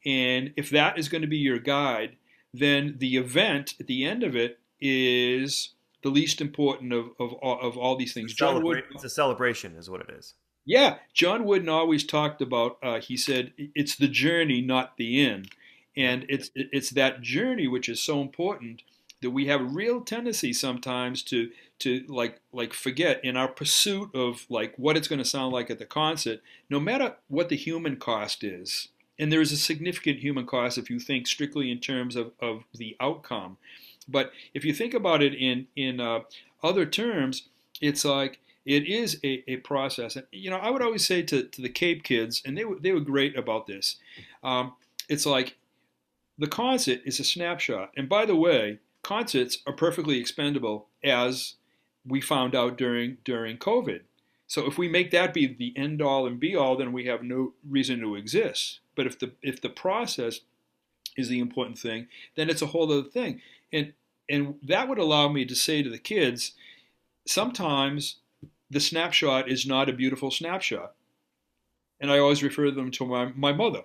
and if that is going to be your guide, then the event at the end of it is the least important of, of, of all these things. John Wood, it's a celebration, is what it is. Yeah, John Wooden always talked about. Uh, he said it's the journey, not the end, and it's it's that journey which is so important that we have a real tendency sometimes to to like like forget in our pursuit of like what it's going to sound like at the concert. No matter what the human cost is, and there is a significant human cost if you think strictly in terms of, of the outcome. But if you think about it in in uh, other terms, it's like it is a, a process. And you know, I would always say to, to the Cape kids, and they were they were great about this. Um, it's like the concert is a snapshot. And by the way, concerts are perfectly expendable, as we found out during during COVID. So if we make that be the end all and be all, then we have no reason to exist. But if the if the process is the important thing, then it's a whole other thing. And and that would allow me to say to the kids, sometimes the snapshot is not a beautiful snapshot. And I always refer them to my, my mother,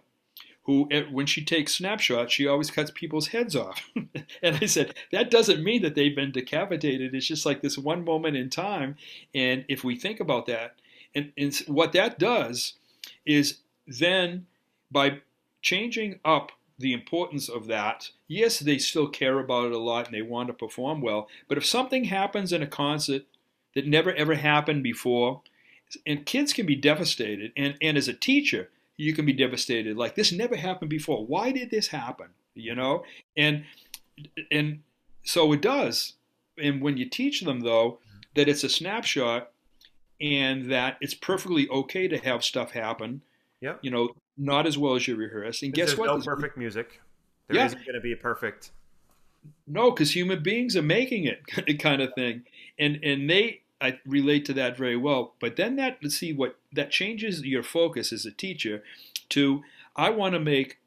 who, eh, when she takes snapshots, she always cuts people's heads off. and I said, that doesn't mean that they've been decapitated. It's just like this one moment in time. And if we think about that, and, and what that does is then by changing up the importance of that. Yes, they still care about it a lot and they want to perform well, but if something happens in a concert that never ever happened before, and kids can be devastated, and, and as a teacher, you can be devastated. Like this never happened before. Why did this happen? You know, and and so it does. And when you teach them though that it's a snapshot and that it's perfectly okay to have stuff happen. Yeah. You know, not as well as you rehearse. And guess there's what? No perfect music. There yeah. isn't going to be a perfect. No, because human beings are making it, kind of thing, and and they I relate to that very well. But then that let's see what that changes your focus as a teacher to I want to make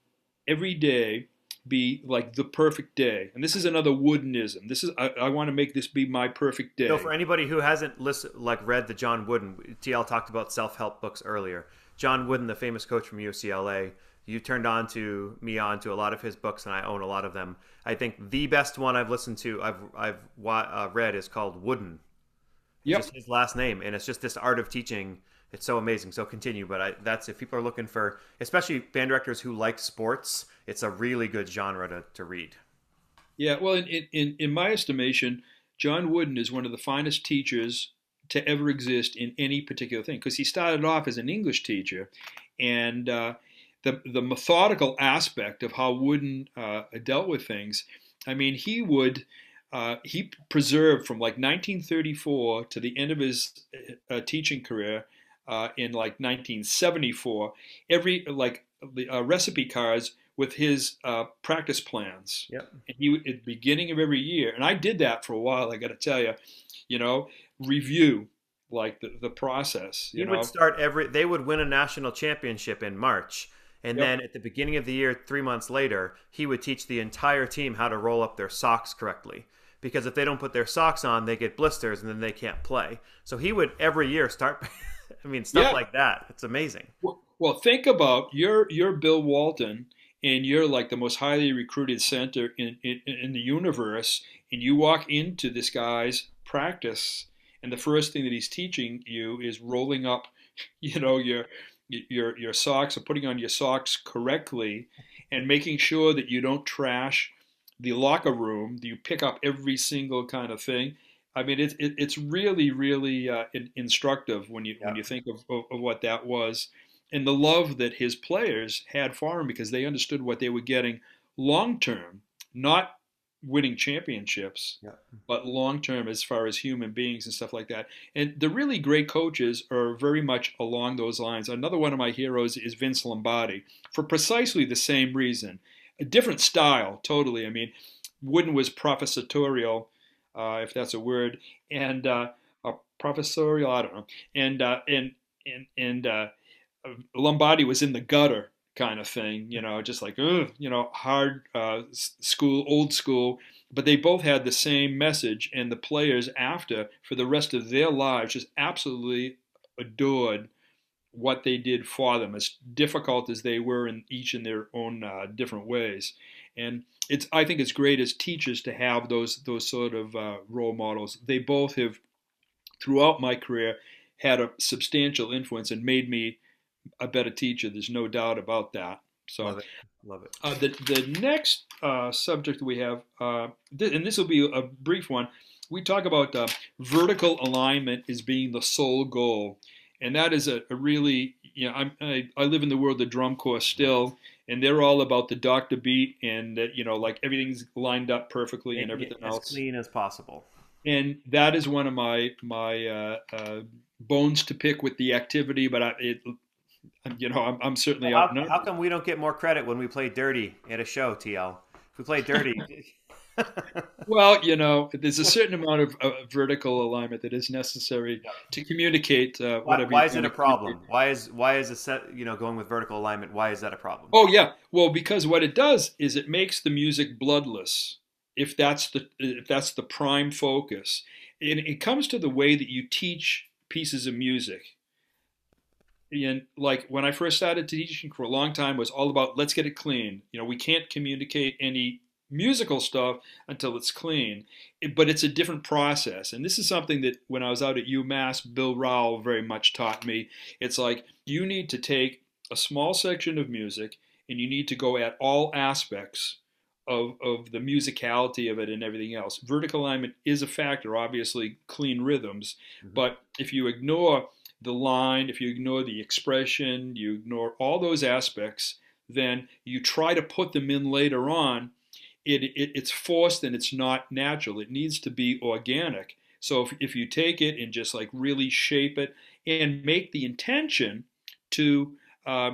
every day be like the perfect day. And this is another Woodenism. This is I, I want to make this be my perfect day. So for anybody who hasn't listened, like read the John Wooden, TL talked about self-help books earlier. John Wooden, the famous coach from UCLA, you turned on to me on to a lot of his books, and I own a lot of them. I think the best one I've listened to, I've I've uh, read, is called Wooden. Yep. Just his last name, and it's just this art of teaching. It's so amazing. So continue, but I, that's if people are looking for, especially band directors who like sports, it's a really good genre to, to read. Yeah, well, in, in in my estimation, John Wooden is one of the finest teachers to ever exist in any particular thing because he started off as an English teacher, and uh, the the methodical aspect of how Wooden uh, dealt with things. I mean, he would uh, he preserved from like 1934 to the end of his uh, teaching career uh, in like 1974 every like the uh, recipe cards with his uh, practice plans. Yep. And he at the beginning of every year, and I did that for a while. I got to tell you, you know, review like the, the process. You he would start every. They would win a national championship in March, and Yep. then at the beginning of the year, three months later, he would teach the entire team how to roll up their socks correctly. Because if they don't put their socks on, they get blisters, and then they can't play. So he would every year start. I mean, stuff Yeah. like that. It's amazing. Well, well, think about you're you're Bill Walton, and you're like the most highly recruited center in, in in the universe, and you walk into this guy's practice, and the first thing that he's teaching you is rolling up, you know, your your your socks or putting on your socks correctly, and making sure that you don't trash the locker room. that You pick up every single kind of thing. I mean, it's it, it's really really uh, in, instructive when you when you think of, of, of what that was and the love that his players had for him because they understood what they were getting long term, not winning championships, Yeah. but long term as far as human beings and stuff like that. And the really great coaches are very much along those lines. Another one of my heroes is Vince Lombardi for precisely the same reason. A different style, totally. I mean, Wooden was professorial, uh, if that's a word, and uh, uh, professorial, I don't know, and uh, and and and uh, Lombardi was in the gutter kind of thing, you know, just like, ugh, you know, hard uh, school, old school. But they both had the same message, and the players after, for the rest of their lives, just absolutely adored what they did for them, as difficult as they were in each in their own uh, different ways. And it's, I think, it's great as teachers to have those those sort of uh, role models. They both have, throughout my career, had a substantial influence and made me a better teacher. There's no doubt about that. So Love it. Love it. uh, the the next uh, subject we have, uh, th- and this will be a brief one. We talk about uh, vertical alignment as being the sole goal, and that is a, a really you know I'm, I I live in the world of drum corps still, and they're all about the doctor beat and that you know like everything's lined up perfectly and it everything as else clean as possible. and that is one of my my uh, uh, bones to pick with the activity. But I, it, you know, I'm, I'm certainly How, how come we don't get more credit when we play dirty at a show, TL? If we play dirty, Well, you know, there's a certain amount of uh, vertical alignment that is necessary to communicate uh, why, whatever. why you're is it a problem? Why is why is a set you know going with vertical alignment? Why is that a problem? Oh yeah, well because what it does is it makes the music bloodless. If that's the if that's the prime focus, and it comes to the way that you teach pieces of music. And like when I first started teaching for a long time was all about let's get it clean. You know, we can't communicate any musical stuff until it's clean. It- but it's a different process. And this is something that when I was out at UMass, Bill Rowell very much taught me. It's like you need to take a small section of music and you need to go at all aspects of, of the musicality of it and everything else. Vertical alignment is a factor, obviously, clean rhythms. Mhm. But if you ignore the line, if you ignore the expression, you ignore all those aspects, then you try to put them in later on, it, it it's forced and it's not natural. It needs to be organic. So if, if you take it and just like really shape it and make the intention to uh,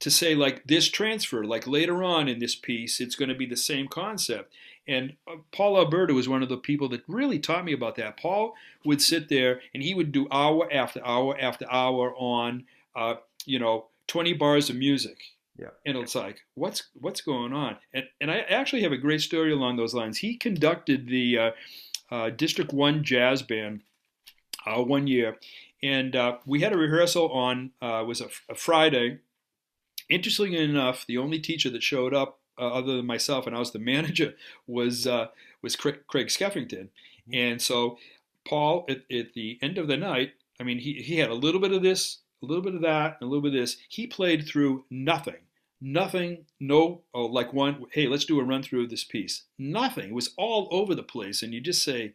to say like this transfer, like later on in this piece, it's going to be the same concept. And uh, Paul Alberta was one of the people that really taught me about that. Paul would sit there and he would do hour after hour after hour on, uh, you know, 20 bars of music. Yeah. And it's like, what's what's going on? And and I actually have a great story along those lines. He conducted the uh, uh, District One Jazz Band uh, one year, and uh, we had a rehearsal on uh, was a, a, Friday. Interestingly enough, the only teacher that showed up uh, other than myself, and I was the manager, was uh, was Craig, Craig Skeffington. Mm-hmm. And so Paul, at, at the end of the night, I mean, he, he had a little bit of this, a little bit of that, and a little bit of this. He played through nothing Nothing, no, oh, like one, hey, let's do a run through of this piece. Nothing. It was all over the place. And you just say,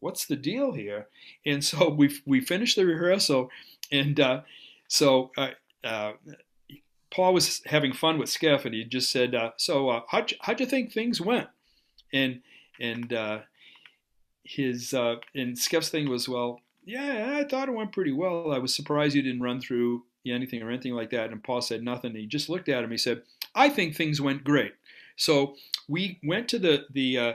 what's the deal here? And so we, we finished the rehearsal. And uh, so uh, uh, Paul was having fun with Skeff, and he just said, uh, so uh, how'd, you, how'd you think things went? And, and uh, his, and Skeff's thing was, well, yeah, I thought it went pretty well. I was surprised you didn't run through anything or anything like that. And Paul said nothing. He just looked at him. He said, "I think things went great." So we went to the the uh,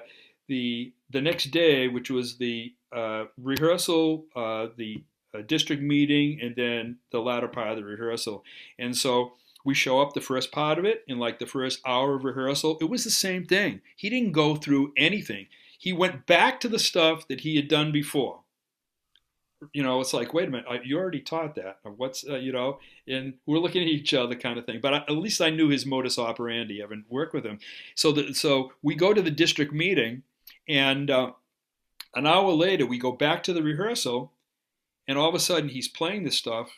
the the next day, which was the uh, rehearsal, uh, the uh, district meeting, and then the latter part of the rehearsal. And so we show up the first part of it in like the first hour of rehearsal. It was the same thing. He didn't go through anything. He went back to the stuff that he had done before you know, it's like, wait a minute, you already taught that. What's, uh, you know, and we're looking at each other kind of thing. But I, at least I knew his modus operandi. I haven't worked with him. So, the, so we go to the district meeting, and uh, an hour later, we go back to the rehearsal, and all of a sudden, he's playing this stuff,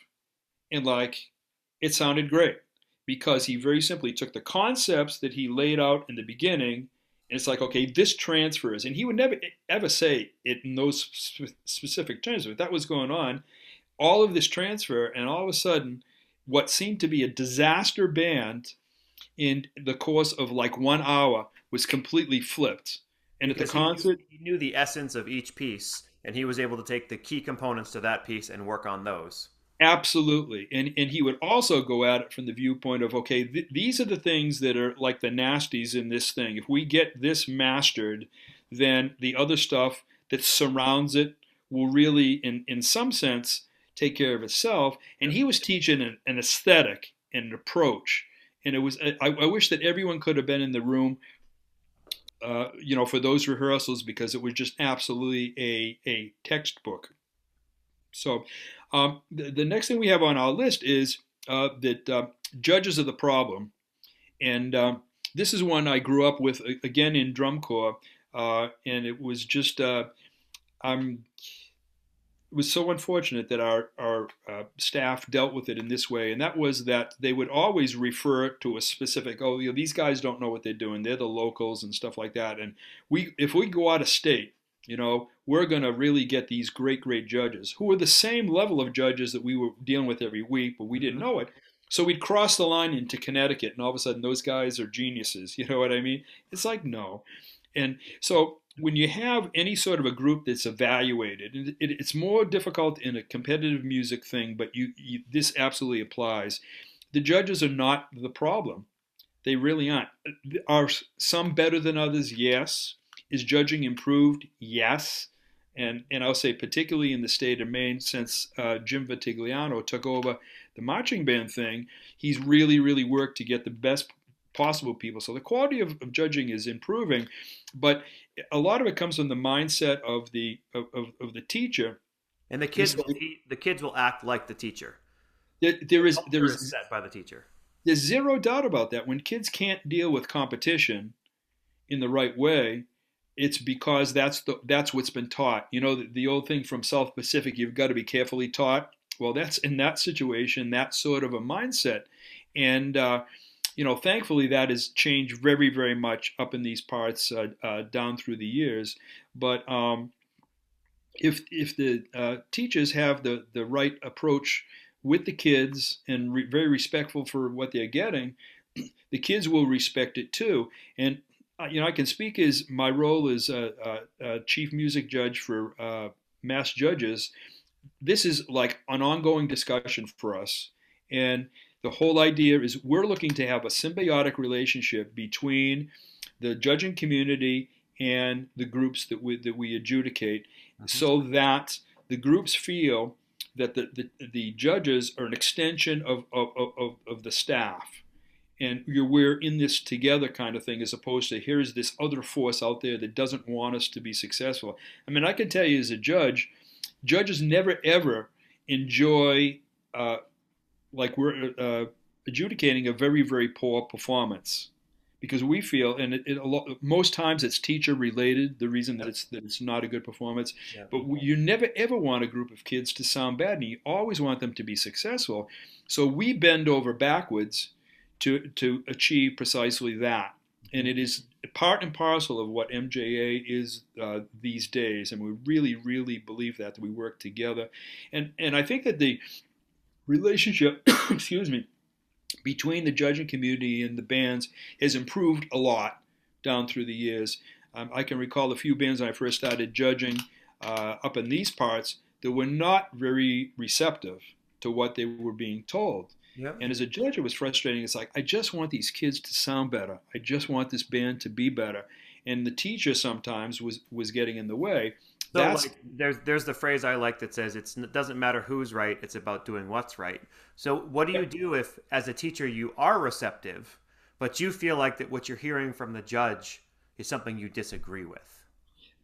and like, it sounded great because he very simply took the concepts that he laid out in the beginning and it's like, okay, this transfers. And he would never ever say it in those specific terms, but that was going on. All of this transfer, and all of a sudden, what seemed to be a disaster band in the course of like one hour was completely flipped. And at the concert, he knew, he knew the essence of each piece, and he was able to take the key components to that piece and work on those. Absolutely. And, and he would also go at it from the viewpoint of okay, th- these are the things that are like the nasties in this thing. If we get this mastered, then the other stuff that surrounds it will really, in, in some sense, take care of itself. And he was teaching an, an aesthetic and an approach. And it was, I, I wish that everyone could have been in the room uh, you know, for those rehearsals because it was just absolutely a, a textbook. So um, the, the, next thing we have on our list is uh, that uh, judges are the problem. And um, this is one I grew up with, again, in drum corps. Uh, and it was just, uh, I'm, it was so unfortunate that our, our uh, staff dealt with it in this way. And that was that they would always refer to a specific, oh, you know, these guys don't know what they're doing. They're the locals and stuff like that. And we, if we go out of state, you know, we're going to really get these great, great judges who are the same level of judges that we were dealing with every week, but we didn't mm-hmm. know it. So we'd cross the line into Connecticut, and all of a sudden those guys are geniuses. You know what I mean? It's like, no. And so when you have any sort of a group that's evaluated, it, it, it's more difficult in a competitive music thing, but you, you, this absolutely applies. The judges are not the problem. They really aren't. Are some better than others? Yes. Is judging improved? Yes. And, and I'll say, particularly in the state of Maine, since uh, Jim Vitigliano took over the marching band thing, he's really, really worked to get the best possible people. So the quality of, of judging is improving, but a lot of it comes from the mindset of the of, of, of the teacher. And the kids will the kids will act like the teacher. there, there is there is set by the teacher. There's zero doubt about that. When kids can't deal with competition in the right way, it's because that's the that's what's been taught. You know, the, the old thing from South Pacific, you've got to be carefully taught. Well, that's in that situation, that sort of a mindset, and uh, you know, thankfully that has changed very, very much up in these parts uh, uh, down through the years. But um, if if the uh, teachers have the the right approach with the kids and re- very respectful for what they're getting, the kids will respect it too. And you know, I can speak as my role as a, a, a chief music judge for uh, mass judges. This is like an ongoing discussion for us, and the whole idea is we're looking to have a symbiotic relationship between the judging community and the groups that we that we adjudicate, mm-hmm. so that the groups feel that the, the, the judges are an extension of, of, of, of the staff and we're in this together kind of thing as opposed to here's this other force out there that doesn't want us to be successful. I mean i can tell you as a judge judges never ever enjoy uh, like we're uh, adjudicating a very very poor performance. Because we feel and it, it lot, most times it's teacher related the reason that it's that it's not a good performance. Yeah. but you never ever want a group of kids to sound bad and you always want them to be successful. So we bend over backwards to, to achieve precisely that. And it is part and parcel of what MJA is uh, these days. And we really, really believe that, that we work together. And, and I think that the relationship, excuse me, between the judging community and the bands has improved a lot down through the years. Um, I can recall a few bands when I first started judging uh, up in these parts that were not very receptive to what they were being told. Yep. And as a judge, it was frustrating. It's like, I just want these kids to sound better. I just want this band to be better. And the teacher sometimes was, was getting in the way. So like, there's there's the phrase I like that says it doesn't matter who's right, it's about doing what's right. So what do you do if, as a teacher, you are receptive, but you feel like that what you're hearing from the judge is something you disagree with?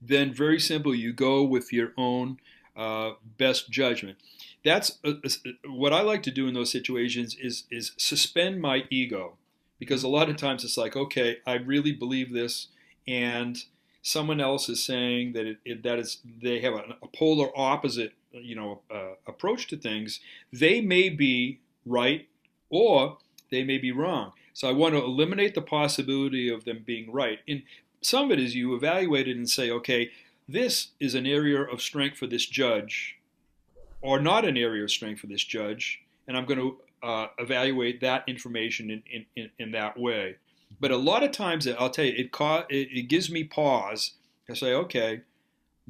Then very simple, you go with your own uh, best judgment that's a, a, what I like to do in those situations is is suspend my ego. Because a lot of times it's like okay I really believe this and someone else is saying that it, it that is they have a, a polar opposite you know uh, approach to things. They may be right or they may be wrong. So I want to eliminate the possibility of them being right. And some of it is you evaluate it and say okay this is an area of strength for this judge or not an area of strength for this judge, and I'm going to uh, evaluate that information in, in, in, that way. But a lot of times, I'll tell you, it, ca- it, it gives me pause. I say, okay,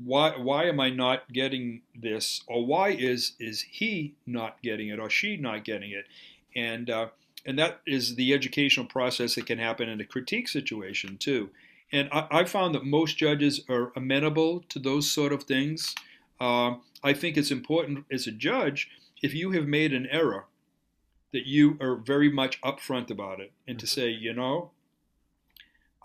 why why am I not getting this, or why is is he not getting it, or she not getting it, and uh, and that is the educational process that can happen in a critique situation too. And I, I found that most judges are amenable to those sort of things. Uh, I think it's important as a judge, if you have made an error, that you are very much upfront about it and to mm-hmm. say, you know,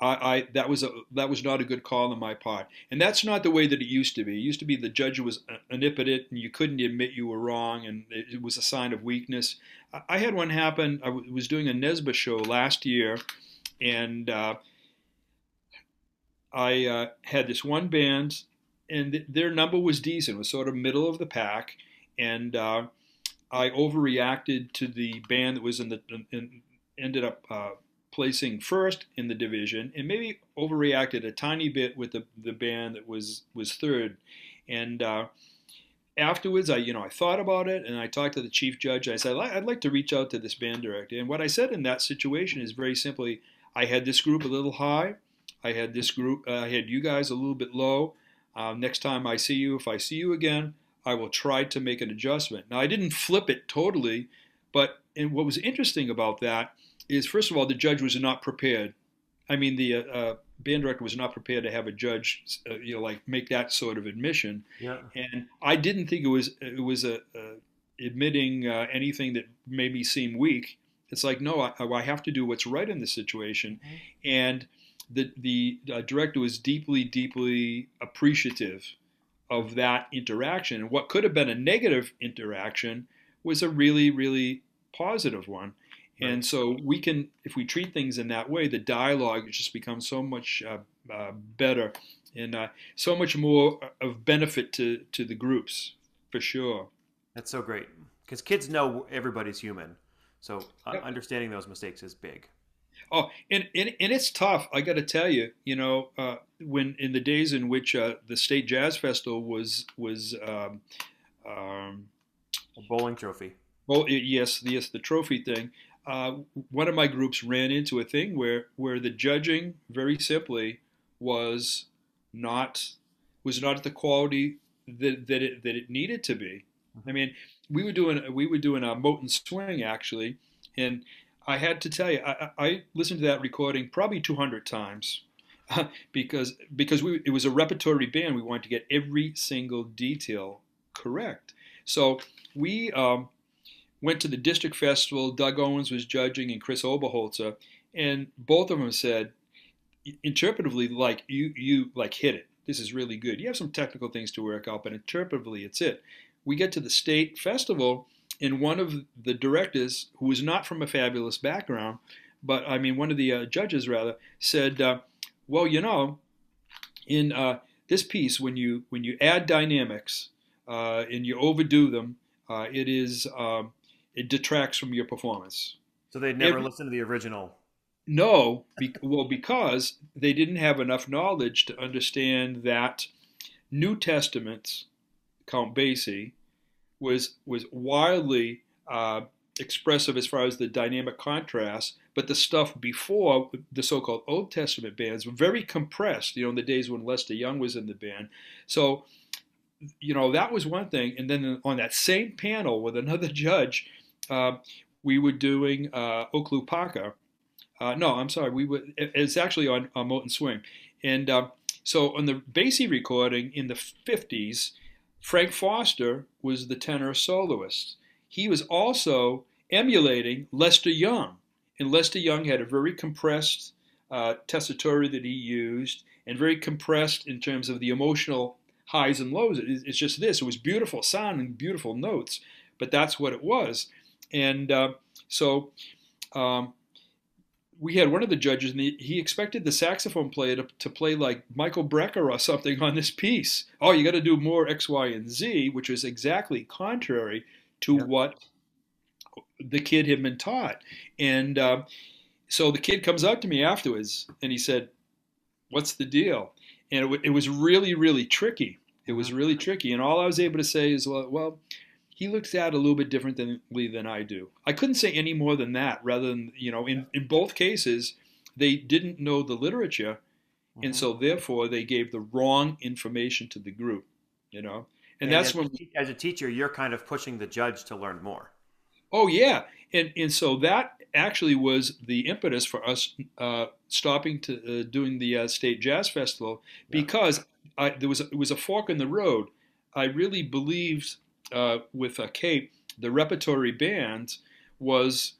I, I, that was a that was not a good call on my part, and that's not the way that it used to be. It used to be the judge was omnipotent and you couldn't admit you were wrong, and it, it was a sign of weakness. I, I had one happen. I w- was doing a NESBA show last year, and uh, I uh, had this one band and their number was decent, was sort of middle of the pack, and uh, I overreacted to the band that was in the in, ended up uh, placing first in the division, and maybe overreacted a tiny bit with the the band that was was third, and. Uh, afterwards, I you know I thought about it and I talked to the chief judge. I said I'd like to reach out to this band director. And what I said in that situation is very simply, I had this group a little high, I had this group, uh, I had you guys a little bit low. Uh, next time I see you, if I see you again, I will try to make an adjustment. Now, I didn't flip it totally, but what was interesting about that is, first of all, the judge was not prepared. I mean, the uh, uh, band director was not prepared to have a judge, uh, you know, like make that sort of admission. Yeah. And I didn't think it was it was a, admitting uh, anything that made me seem weak. It's like, no, I, I, have to do what's right in this situation, mm-hmm. and the, the uh, director was deeply, deeply appreciative of that interaction. And what could have been a negative interaction was a really, really positive one. Right. And so we can, if we treat things in that way, the dialogue just becomes so much uh, uh, better and uh, so much more of benefit to, to the groups, for sure. That's so great because kids know everybody's human. So uh, yep. understanding those mistakes is big. Oh, and, and, and it's tough. I got to tell you, you know, uh, when in the days in which uh, the state jazz festival was was um, um, a bowling trophy. Well, yes, yes, the trophy thing. Uh, one of my groups ran into a thing where where the judging very simply was not was not at the quality that that it that it needed to be. I mean, we were doing we were doing a Moten swing actually, and I had to tell you, I, I listened to that recording probably 200 times because because we, it was a repertory band. We wanted to get every single detail correct. So we um, went to the district festival. Doug Owens was judging, and Chris Oberholzer, and both of them said, interpretively, like you you like hit it. This is really good. You have some technical things to work out, but interpretively, it's it. We get to the state festival, and one of the directors, who was not from a fabulous background, but I mean, one of the uh, judges rather said, uh, "Well, you know, in uh, this piece, when you when you add dynamics uh, and you overdo them, uh, it is um, it detracts from your performance." So they never listened to the original. No, be, well, because they didn't have enough knowledge to understand that New Testament's Count Basie was was wildly uh, expressive as far as the dynamic contrast, but the stuff before the so-called Old Testament bands were very compressed. You know, in the days when Lester Young was in the band, so you know that was one thing. And then on that same panel with another judge, uh, we were doing uh, Oklo-Parker. Uh, no, I'm sorry, we were. It's actually on, on Moten Swing, and uh, so on the Basie recording in the 50s, Frank Foster was the tenor soloist he was also emulating Lester Young. And Lester Young had a very compressed uh, tessitura that he used and very compressed in terms of the emotional highs and lows. It's just this. It was beautiful sound and beautiful notes, but that's what it was. And uh, so um, we had one of the judges, and he, he expected the saxophone player to, to, play like Michael Brecker or something on this piece. Oh, you got to do more X, Y, and Z, which was exactly contrary to yeah. what the kid had been taught. And uh, so the kid comes up to me afterwards and he said, What's the deal? And it, w- it was really, really tricky. It was really tricky. And all I was able to say is, Well, well he looks at it a little bit differently than I do. I couldn't say any more than that, rather than, you know, in, in both cases, they didn't know the literature. Mm-hmm. And so therefore they gave the wrong information to the group, you know. And, and that's as when, a, as a teacher, you're kind of pushing the judge to learn more. Oh yeah, and and so that actually was the impetus for us uh, stopping to uh, doing the uh, state jazz festival because I, there was a, it was a fork in the road. I really believed uh, with a Cape the repertory band was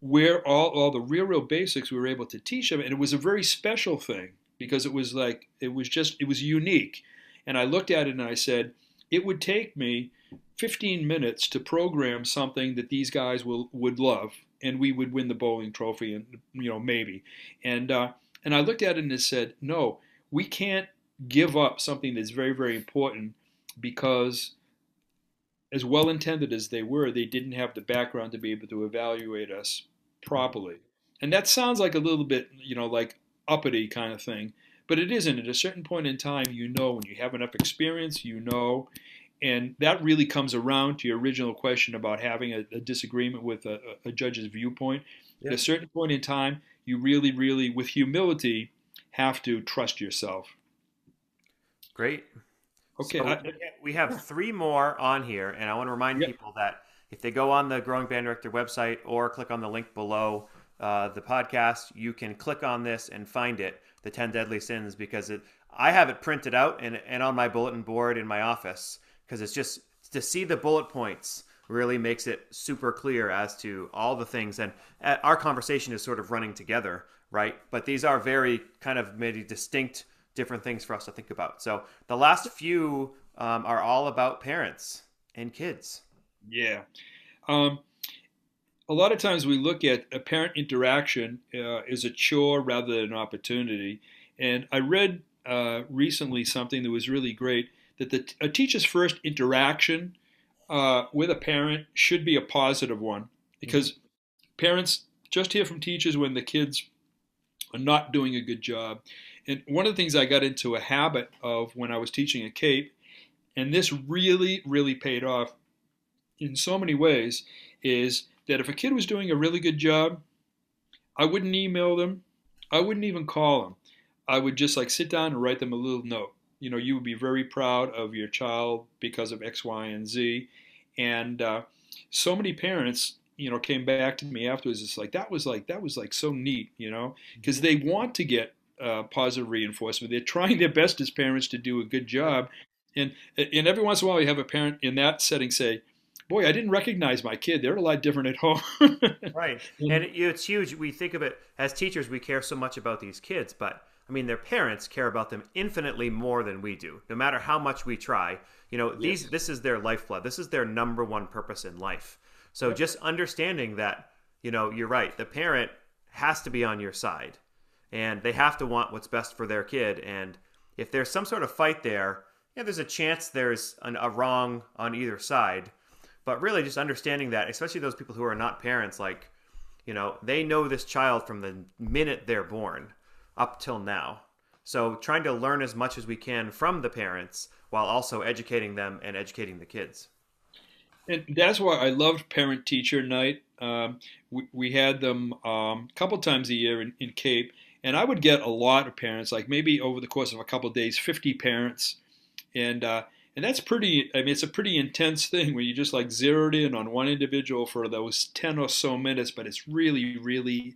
where all, all the real real basics we were able to teach them, and it was a very special thing because it was like it was just it was unique. And I looked at it and I said, it would take me 15 minutes to program something that these guys will would love, and we would win the bowling trophy, and you know maybe. And uh, and I looked at it and said, no, we can't give up something that's very very important because as well intended as they were, they didn't have the background to be able to evaluate us properly. And that sounds like a little bit, you know, like uppity kind of thing. But it isn't. At a certain point in time, you know, when you have enough experience, you know, and that really comes around to your original question about having a, a disagreement with a, a, judge's viewpoint. Yeah. At a certain point in time, you really, really, with humility, have to trust yourself. Great. Okay. So I, we have three more on here, and I want to remind yeah. people that if they go on the Growing Band Director website or click on the link below uh, the podcast, you can click on this and find it the 10 deadly sins because it I have it printed out and, and on my bulletin board in my office because it's just to see the bullet points really makes it super clear as to all the things and uh, our conversation is sort of running together right but these are very kind of maybe distinct different things for us to think about so the last few um, are all about parents and kids yeah um, a lot of times we look at a parent interaction uh, as a chore rather than an opportunity. And I read uh, recently something that was really great that the, a teacher's first interaction uh, with a parent should be a positive one because mm-hmm. parents just hear from teachers when the kids are not doing a good job. And one of the things I got into a habit of when I was teaching at Cape, and this really, really paid off in so many ways, is that if a kid was doing a really good job, I wouldn't email them. I wouldn't even call them. I would just like sit down and write them a little note. You know, you would be very proud of your child because of X, Y, and Z. And uh, so many parents, you know, came back to me afterwards. It's like that was like that was like so neat, you know, because they want to get uh, positive reinforcement. They're trying their best as parents to do a good job. And and every once in a while, you have a parent in that setting say, boy, I didn't recognize my kid. They're a lot different at home. right. And it's huge. We think of it as teachers, we care so much about these kids, but I mean, their parents care about them infinitely more than we do. No matter how much we try, you know, these yes. this is their lifeblood. This is their number one purpose in life. So yep. just understanding that, you know, you're right. The parent has to be on your side, and they have to want what's best for their kid. And if there's some sort of fight there, yeah, there's a chance there's an, a wrong on either side. But really, just understanding that, especially those people who are not parents, like, you know, they know this child from the minute they're born up till now. So trying to learn as much as we can from the parents while also educating them and educating the kids. And that's why I loved parent teacher night. Um, we, we, had them um, a couple times a year in, in, Cape, and I would get a lot of parents, like maybe over the course of a couple of days, 50 parents. And uh, and that's pretty, I mean, it's a pretty intense thing where you just like zeroed in on one individual for those 10 or so minutes, but it's really, really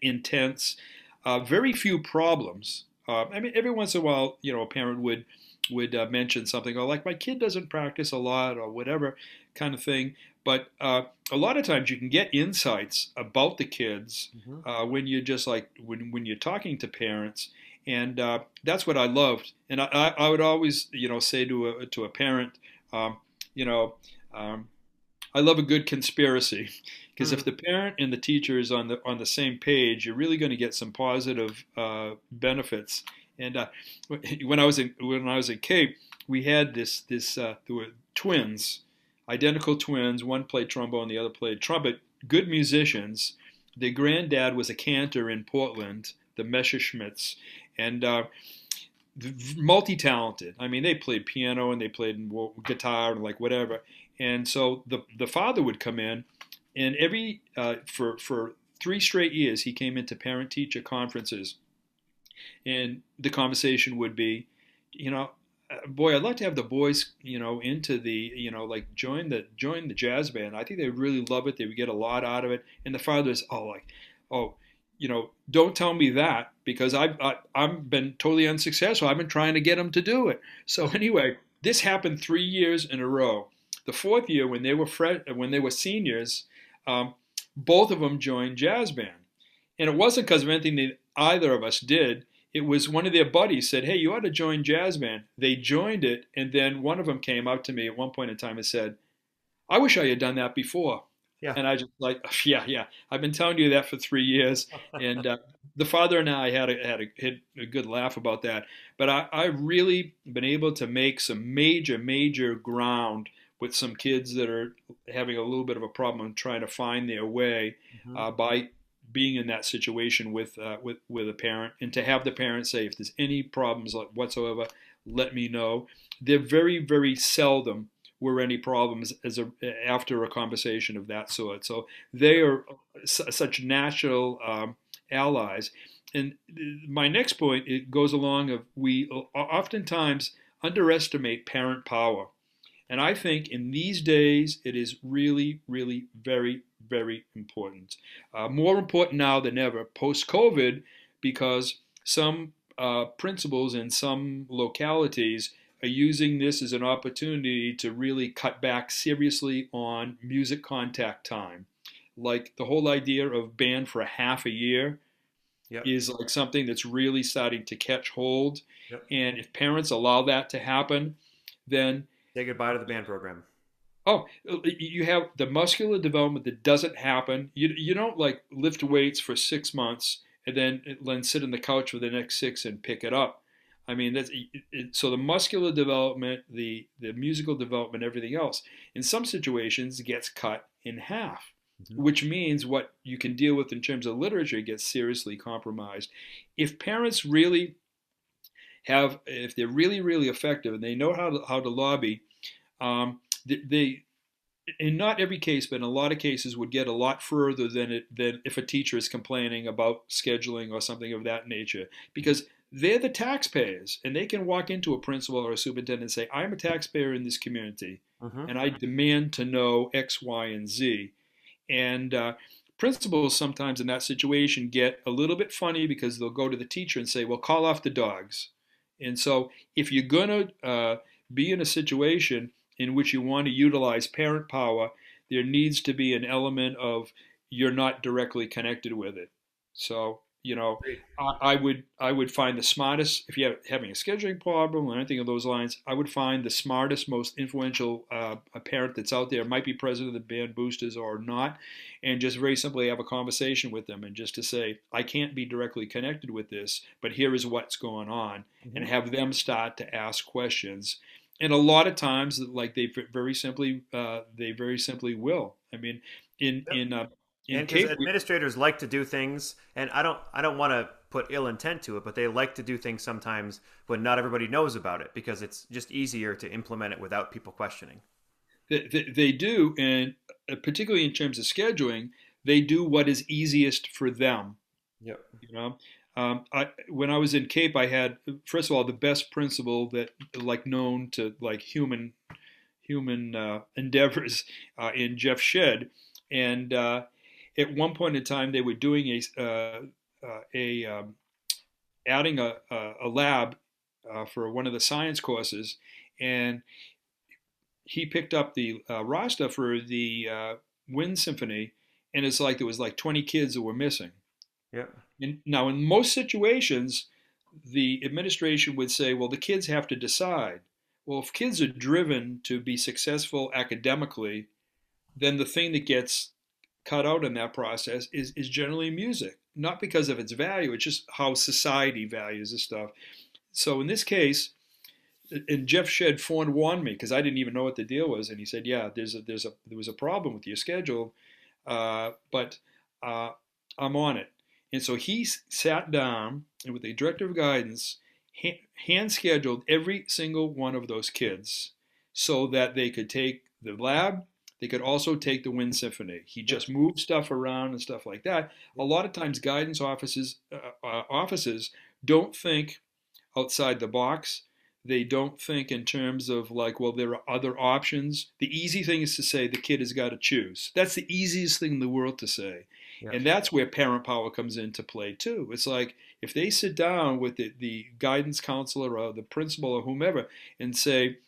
intense. Uh, very few problems. Uh, I mean, every once in a while, you know, a parent would would uh, mention something, or like my kid doesn't practice a lot, or whatever kind of thing. But uh, a lot of times, you can get insights about the kids mm-hmm. Uh, when you're just like when when you're talking to parents, and uh, that's what I loved. And I, I would always, you know, say to a to a parent, um, you know. Um, I love a good conspiracy because mm-hmm. if the parent and the teacher is on the on the same page, you're really going to get some positive uh, benefits. And uh, when I was in when I was at Cape, we had this this uh, there were twins, identical twins. One played trombone, and the other played trumpet. Good musicians. Their granddad was a cantor in Portland, the Messerschmitts, and uh, multi-talented. I mean, they played piano and they played guitar and like whatever. And so the the father would come in, and every uh, for for three straight years he came into parent teacher conferences, and the conversation would be, you know, boy, I'd like to have the boys, you know, into the, you know, like join the join the jazz band. I think they really love it. They would get a lot out of it. And the father's, oh, like, oh, you know, don't tell me that because I've I, have i have been totally unsuccessful. I've been trying to get them to do it. So anyway, this happened three years in a row. The fourth year, when they were when they were seniors, um, both of them joined jazz band, and it wasn't because of anything that either of us did. It was one of their buddies said, "Hey, you ought to join jazz band." They joined it, and then one of them came up to me at one point in time and said, "I wish I had done that before." Yeah. And I just like, yeah, yeah. I've been telling you that for three years, and uh, the father and I had a, had a, had a good laugh about that. But I, I've really been able to make some major, major ground with some kids that are having a little bit of a problem trying to find their way mm-hmm. uh, by being in that situation with uh, with with a parent, and to have the parent say, if there's any problems whatsoever, let me know. They're very very seldom were any problems as a, after a conversation of that sort. So they are such natural um, allies. And my next point it goes along of we oftentimes underestimate parent power. And I think in these days, it is really, really very, very important. Uh, more important now than ever post COVID because some uh, principals in some localities are using this as an opportunity to really cut back seriously on music contact time. Like the whole idea of band for a half a year yep. is like something that's really starting to catch hold. Yep. And if parents allow that to happen, then Say goodbye to the band program. Oh, you have the muscular development that doesn't happen. You, you don't like lift weights for six months and then then sit on the couch for the next six and pick it up. I mean, that's it, so the muscular development, the the musical development, everything else, in some situations gets cut in half, mm-hmm. which means what you can deal with in terms of literature gets seriously compromised. If parents really have, if they're really really effective and they know how to, how to lobby, um, they, in not every case, but in a lot of cases, would get a lot further than it than if a teacher is complaining about scheduling or something of that nature, because they're the taxpayers, and they can walk into a principal or a superintendent and say, "I'm a taxpayer in this community, uh-huh. and I demand to know X, Y, and Z," and uh, principals sometimes in that situation get a little bit funny because they'll go to the teacher and say, "Well, call off the dogs." And so, if you're going to uh, be in a situation in which you want to utilize parent power, there needs to be an element of you're not directly connected with it. So you know, I, I, would I would find the smartest if you're having a scheduling problem or anything of those lines. I would find the smartest, most influential uh, parent that's out there, might be president of the band boosters or not, and just very simply have a conversation with them and just to say, I can't be directly connected with this, but here is what's going on, mm-hmm. and have them start to ask questions. And a lot of times, like they very simply, uh, they very simply will. I mean, in yep. in uh, and because administrators like to do things, and I don't, I don't want to put ill intent to it, but they like to do things sometimes when not everybody knows about it because it's just easier to implement it without people questioning. They, they, they do, and uh, particularly in terms of scheduling, they do what is easiest for them. Yep. You know, um, I, when I was in Cape, I had first of all the best principal that like known to like human human uh, endeavors uh, in Jeff Shed, and uh, at one point in time they were doing a uh, uh, a um, adding a, a lab uh, for one of the science courses, and he picked up the roster for the Wind Symphony, and it's like there was like 20 kids that were missing. Yeah. And now, in most situations, the administration would say, "Well, the kids have to decide." Well, if kids are driven to be successful academically, then the thing that gets cut out in that process is, is generally music, not because of its value, it's just how society values this stuff. So in this case, and Jeff Shed forewarned me because I didn't even know what the deal was, and he said, "Yeah, there's a there's a there was a problem with your schedule, uh, but uh, I'm on it." And so he sat down and with a director of guidance, hand scheduled every single one of those kids so that they could take the lab they could also take the Wind Symphony. He just moved stuff around and stuff like that. A lot of times, guidance offices uh, uh, offices don't think outside the box. They don't think in terms of like, well, there are other options. The easy thing is to say the kid has got to choose. That's the easiest thing in the world to say. And that's where parent power comes into play too. It's like if they sit down with the, the guidance counselor or the principal or whomever and say,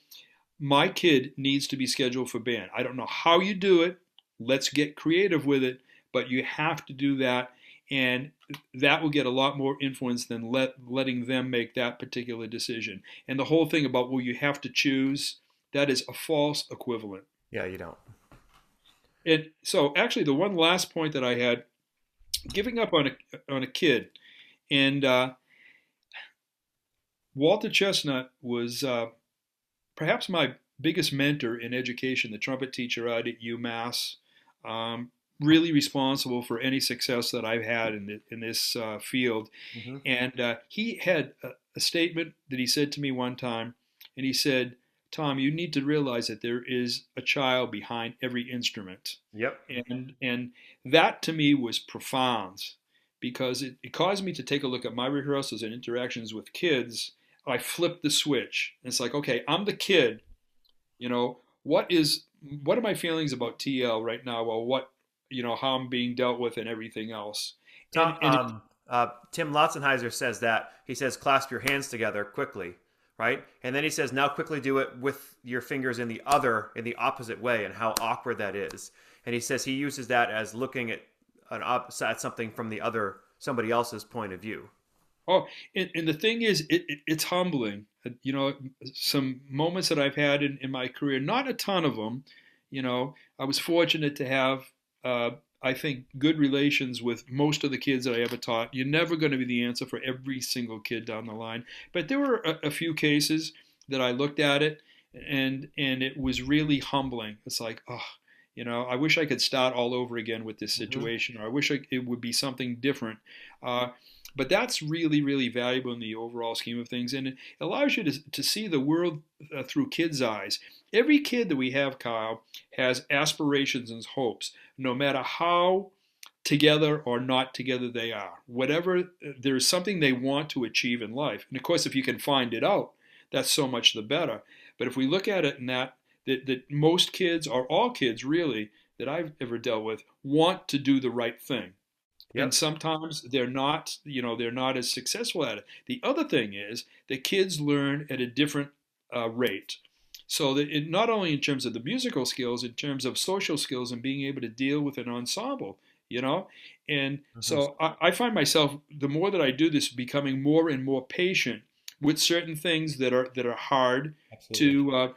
my kid needs to be scheduled for band. I don't know how you do it. Let's get creative with it, but you have to do that. And that will get a lot more influence than let, letting them make that particular decision. And the whole thing about, well, you have to choose, that is a false equivalent. Yeah, you don't. And so, actually, the one last point that I had giving up on a, on a kid, and uh, Walter Chesnut was. Uh, perhaps my biggest mentor in education, the trumpet teacher out at UMass, um, really responsible for any success that I've had in, the, in this uh, field. Mm-hmm. And uh, he had a, a, statement that he said to me one time, and he said, Tom, you need to realize that there is a child behind every instrument. Yep. And and that to me was profound because it, it caused me to take a look at my rehearsals and interactions with kids I flipped the switch. It's like, okay, I'm the kid. You know, what is what are my feelings about TL right now? Well, what you know, how I'm being dealt with and everything else. Tom, and, and um, it, uh, Tim Lautzenheiser says that he says clasp your hands together quickly, right? And then he says now quickly do it with your fingers in the other in the opposite way, and how awkward that is. And he says he uses that as looking at an op- at something from the other somebody else's point of view. Oh, and, and the thing is, it, it, it's humbling. You know, some moments that I've had in, in my career, not a ton of them. You know, I was fortunate to have, uh, I think, good relations with most of the kids that I ever taught. You're never going to be the answer for every single kid down the line. But there were a, a few cases that I looked at it and and it was really humbling. It's like, oh, you know, I wish I could start all over again with this mm-hmm. situation, mm-hmm. or I wish I, it would be something different. Uh, but that's really, really valuable in the overall scheme of things. And it allows you to, to see the world uh, through kids' eyes. Every kid that we have, Kyle, has aspirations and hopes, no matter how together or not together they are. Whatever, uh, there is something they want to achieve in life. And of course, if you can find it out, that's so much the better. But if we look at it in that, that, that most kids, or all kids really, that I've ever dealt with, want to do the right thing. Yep. And sometimes they're not, you know, they're not as successful at it. The other thing is the kids learn at a different uh, rate. so that it, not only in terms of the musical skills, in terms of social skills and being able to deal with an ensemble, you know. And mm-hmm. so I, I, find myself the more that I do this, becoming more and more patient with certain things that are that are hard Absolutely. to uh,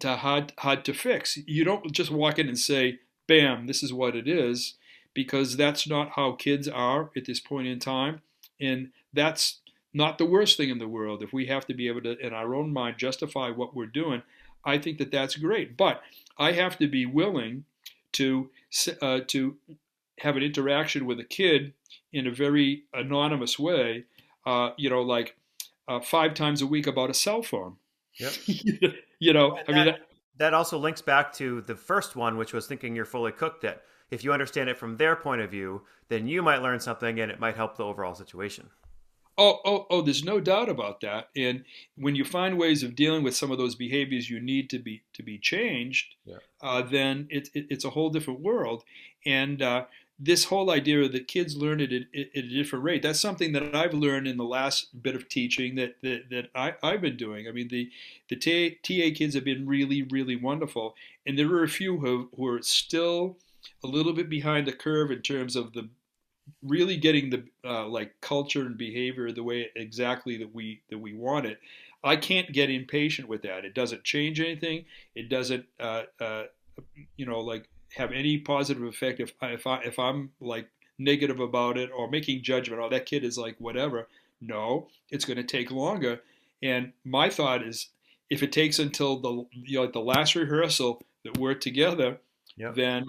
to hard hard to fix. You don't just walk in and say, "Bam, this is what it is," because that's not how kids are at this point in time, and that's not the worst thing in the world. If we have to be able to, in our own mind, justify what we're doing, I think that that's great. But I have to be willing to uh, to have an interaction with a kid in a very anonymous way. Uh, you know, like uh, five times a week about a cell phone. Yep. you know, I mean, that, that also links back to the first one, which was thinking you're fully cooked. That if you understand it from their point of view, then you might learn something, and it might help the overall situation. Oh, oh, oh, there's no doubt about that. And when you find ways of dealing with some of those behaviors you need to be to be changed, yeah. uh, then it, it, it's a whole different world. And uh, this whole idea that kids learn it at, at, a different rate, that's something that I've learned in the last bit of teaching that, that, that I, I've been doing. I mean, the, the TA, TA kids have been really, really wonderful. And there are a few who, who are still a little bit behind the curve in terms of the really getting the uh, like culture and behavior the way exactly that we that we want it. I can't get impatient with that. It doesn't change anything. It doesn't, uh, uh, you know, like have any positive effect if if I if I'm like negative about it or making judgment. Oh, that kid is like whatever. No, it's going to take longer. And my thought is, if it takes until the you know the last rehearsal that we're together, yep. then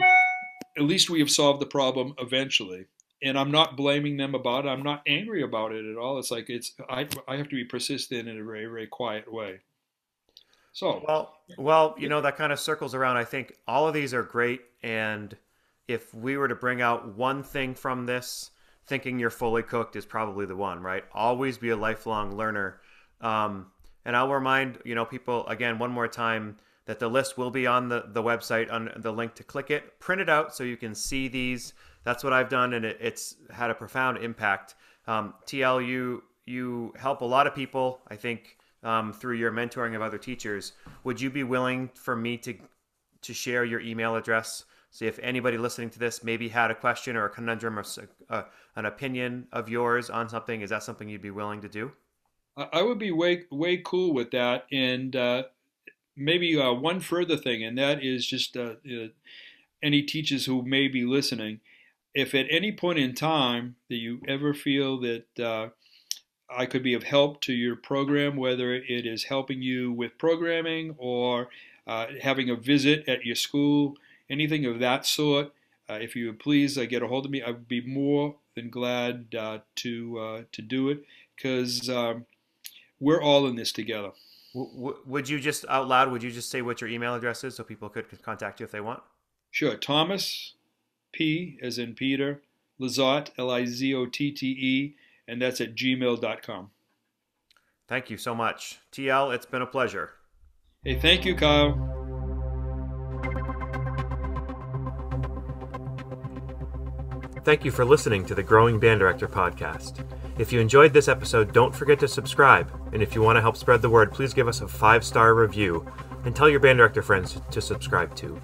at least we have solved the problem eventually and I'm not blaming them about it. I'm not angry about it at all. It's like it's I I have to be persistent in a very very quiet way. So well well you know that kind of circles around. I think all of these are great, and if we were to bring out one thing from this, thinking you're fully cooked is probably the one. Right? Always be a lifelong learner. Um, and I'll remind you know people again one more time that the list will be on the the website on the link to click it, print it out so you can see these that's what I've done, and it, it's had a profound impact. Um, TL, you you help a lot of people, I think, um, through your mentoring of other teachers. Would you be willing for me to to share your email address? So if anybody listening to this maybe had a question or a conundrum or uh, an opinion of yours on something, is that something you'd be willing to do? I would be way way cool with that, and uh, maybe uh, one further thing, and that is just uh, any teachers who may be listening if at any point in time that you ever feel that uh, I could be of help to your program, whether it is helping you with programming or uh, having a visit at your school, anything of that sort, uh, if you would please uh, get a hold of me, I'd be more than glad uh, to uh, to do it because um, we're all in this together. W- would you just out loud? Would you just say what your email address is so people could contact you if they want? Sure, Thomas P as in Peter, Lizotte, L I Z O T T E, and that's at gmail.com. Thank you so much. TL, it's been a pleasure. Hey, thank you, Kyle. Thank you for listening to the Growing Band Director podcast. If you enjoyed this episode, don't forget to subscribe. And if you want to help spread the word, please give us a five star review and tell your band director friends to subscribe too.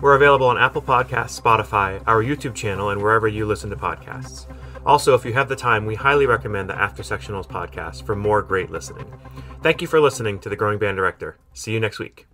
We're available on Apple Podcasts, Spotify, our YouTube channel, and wherever you listen to podcasts. Also, if you have the time, we highly recommend the After Sectionals podcast for more great listening. Thank you for listening to The Growing Band Director. See you next week.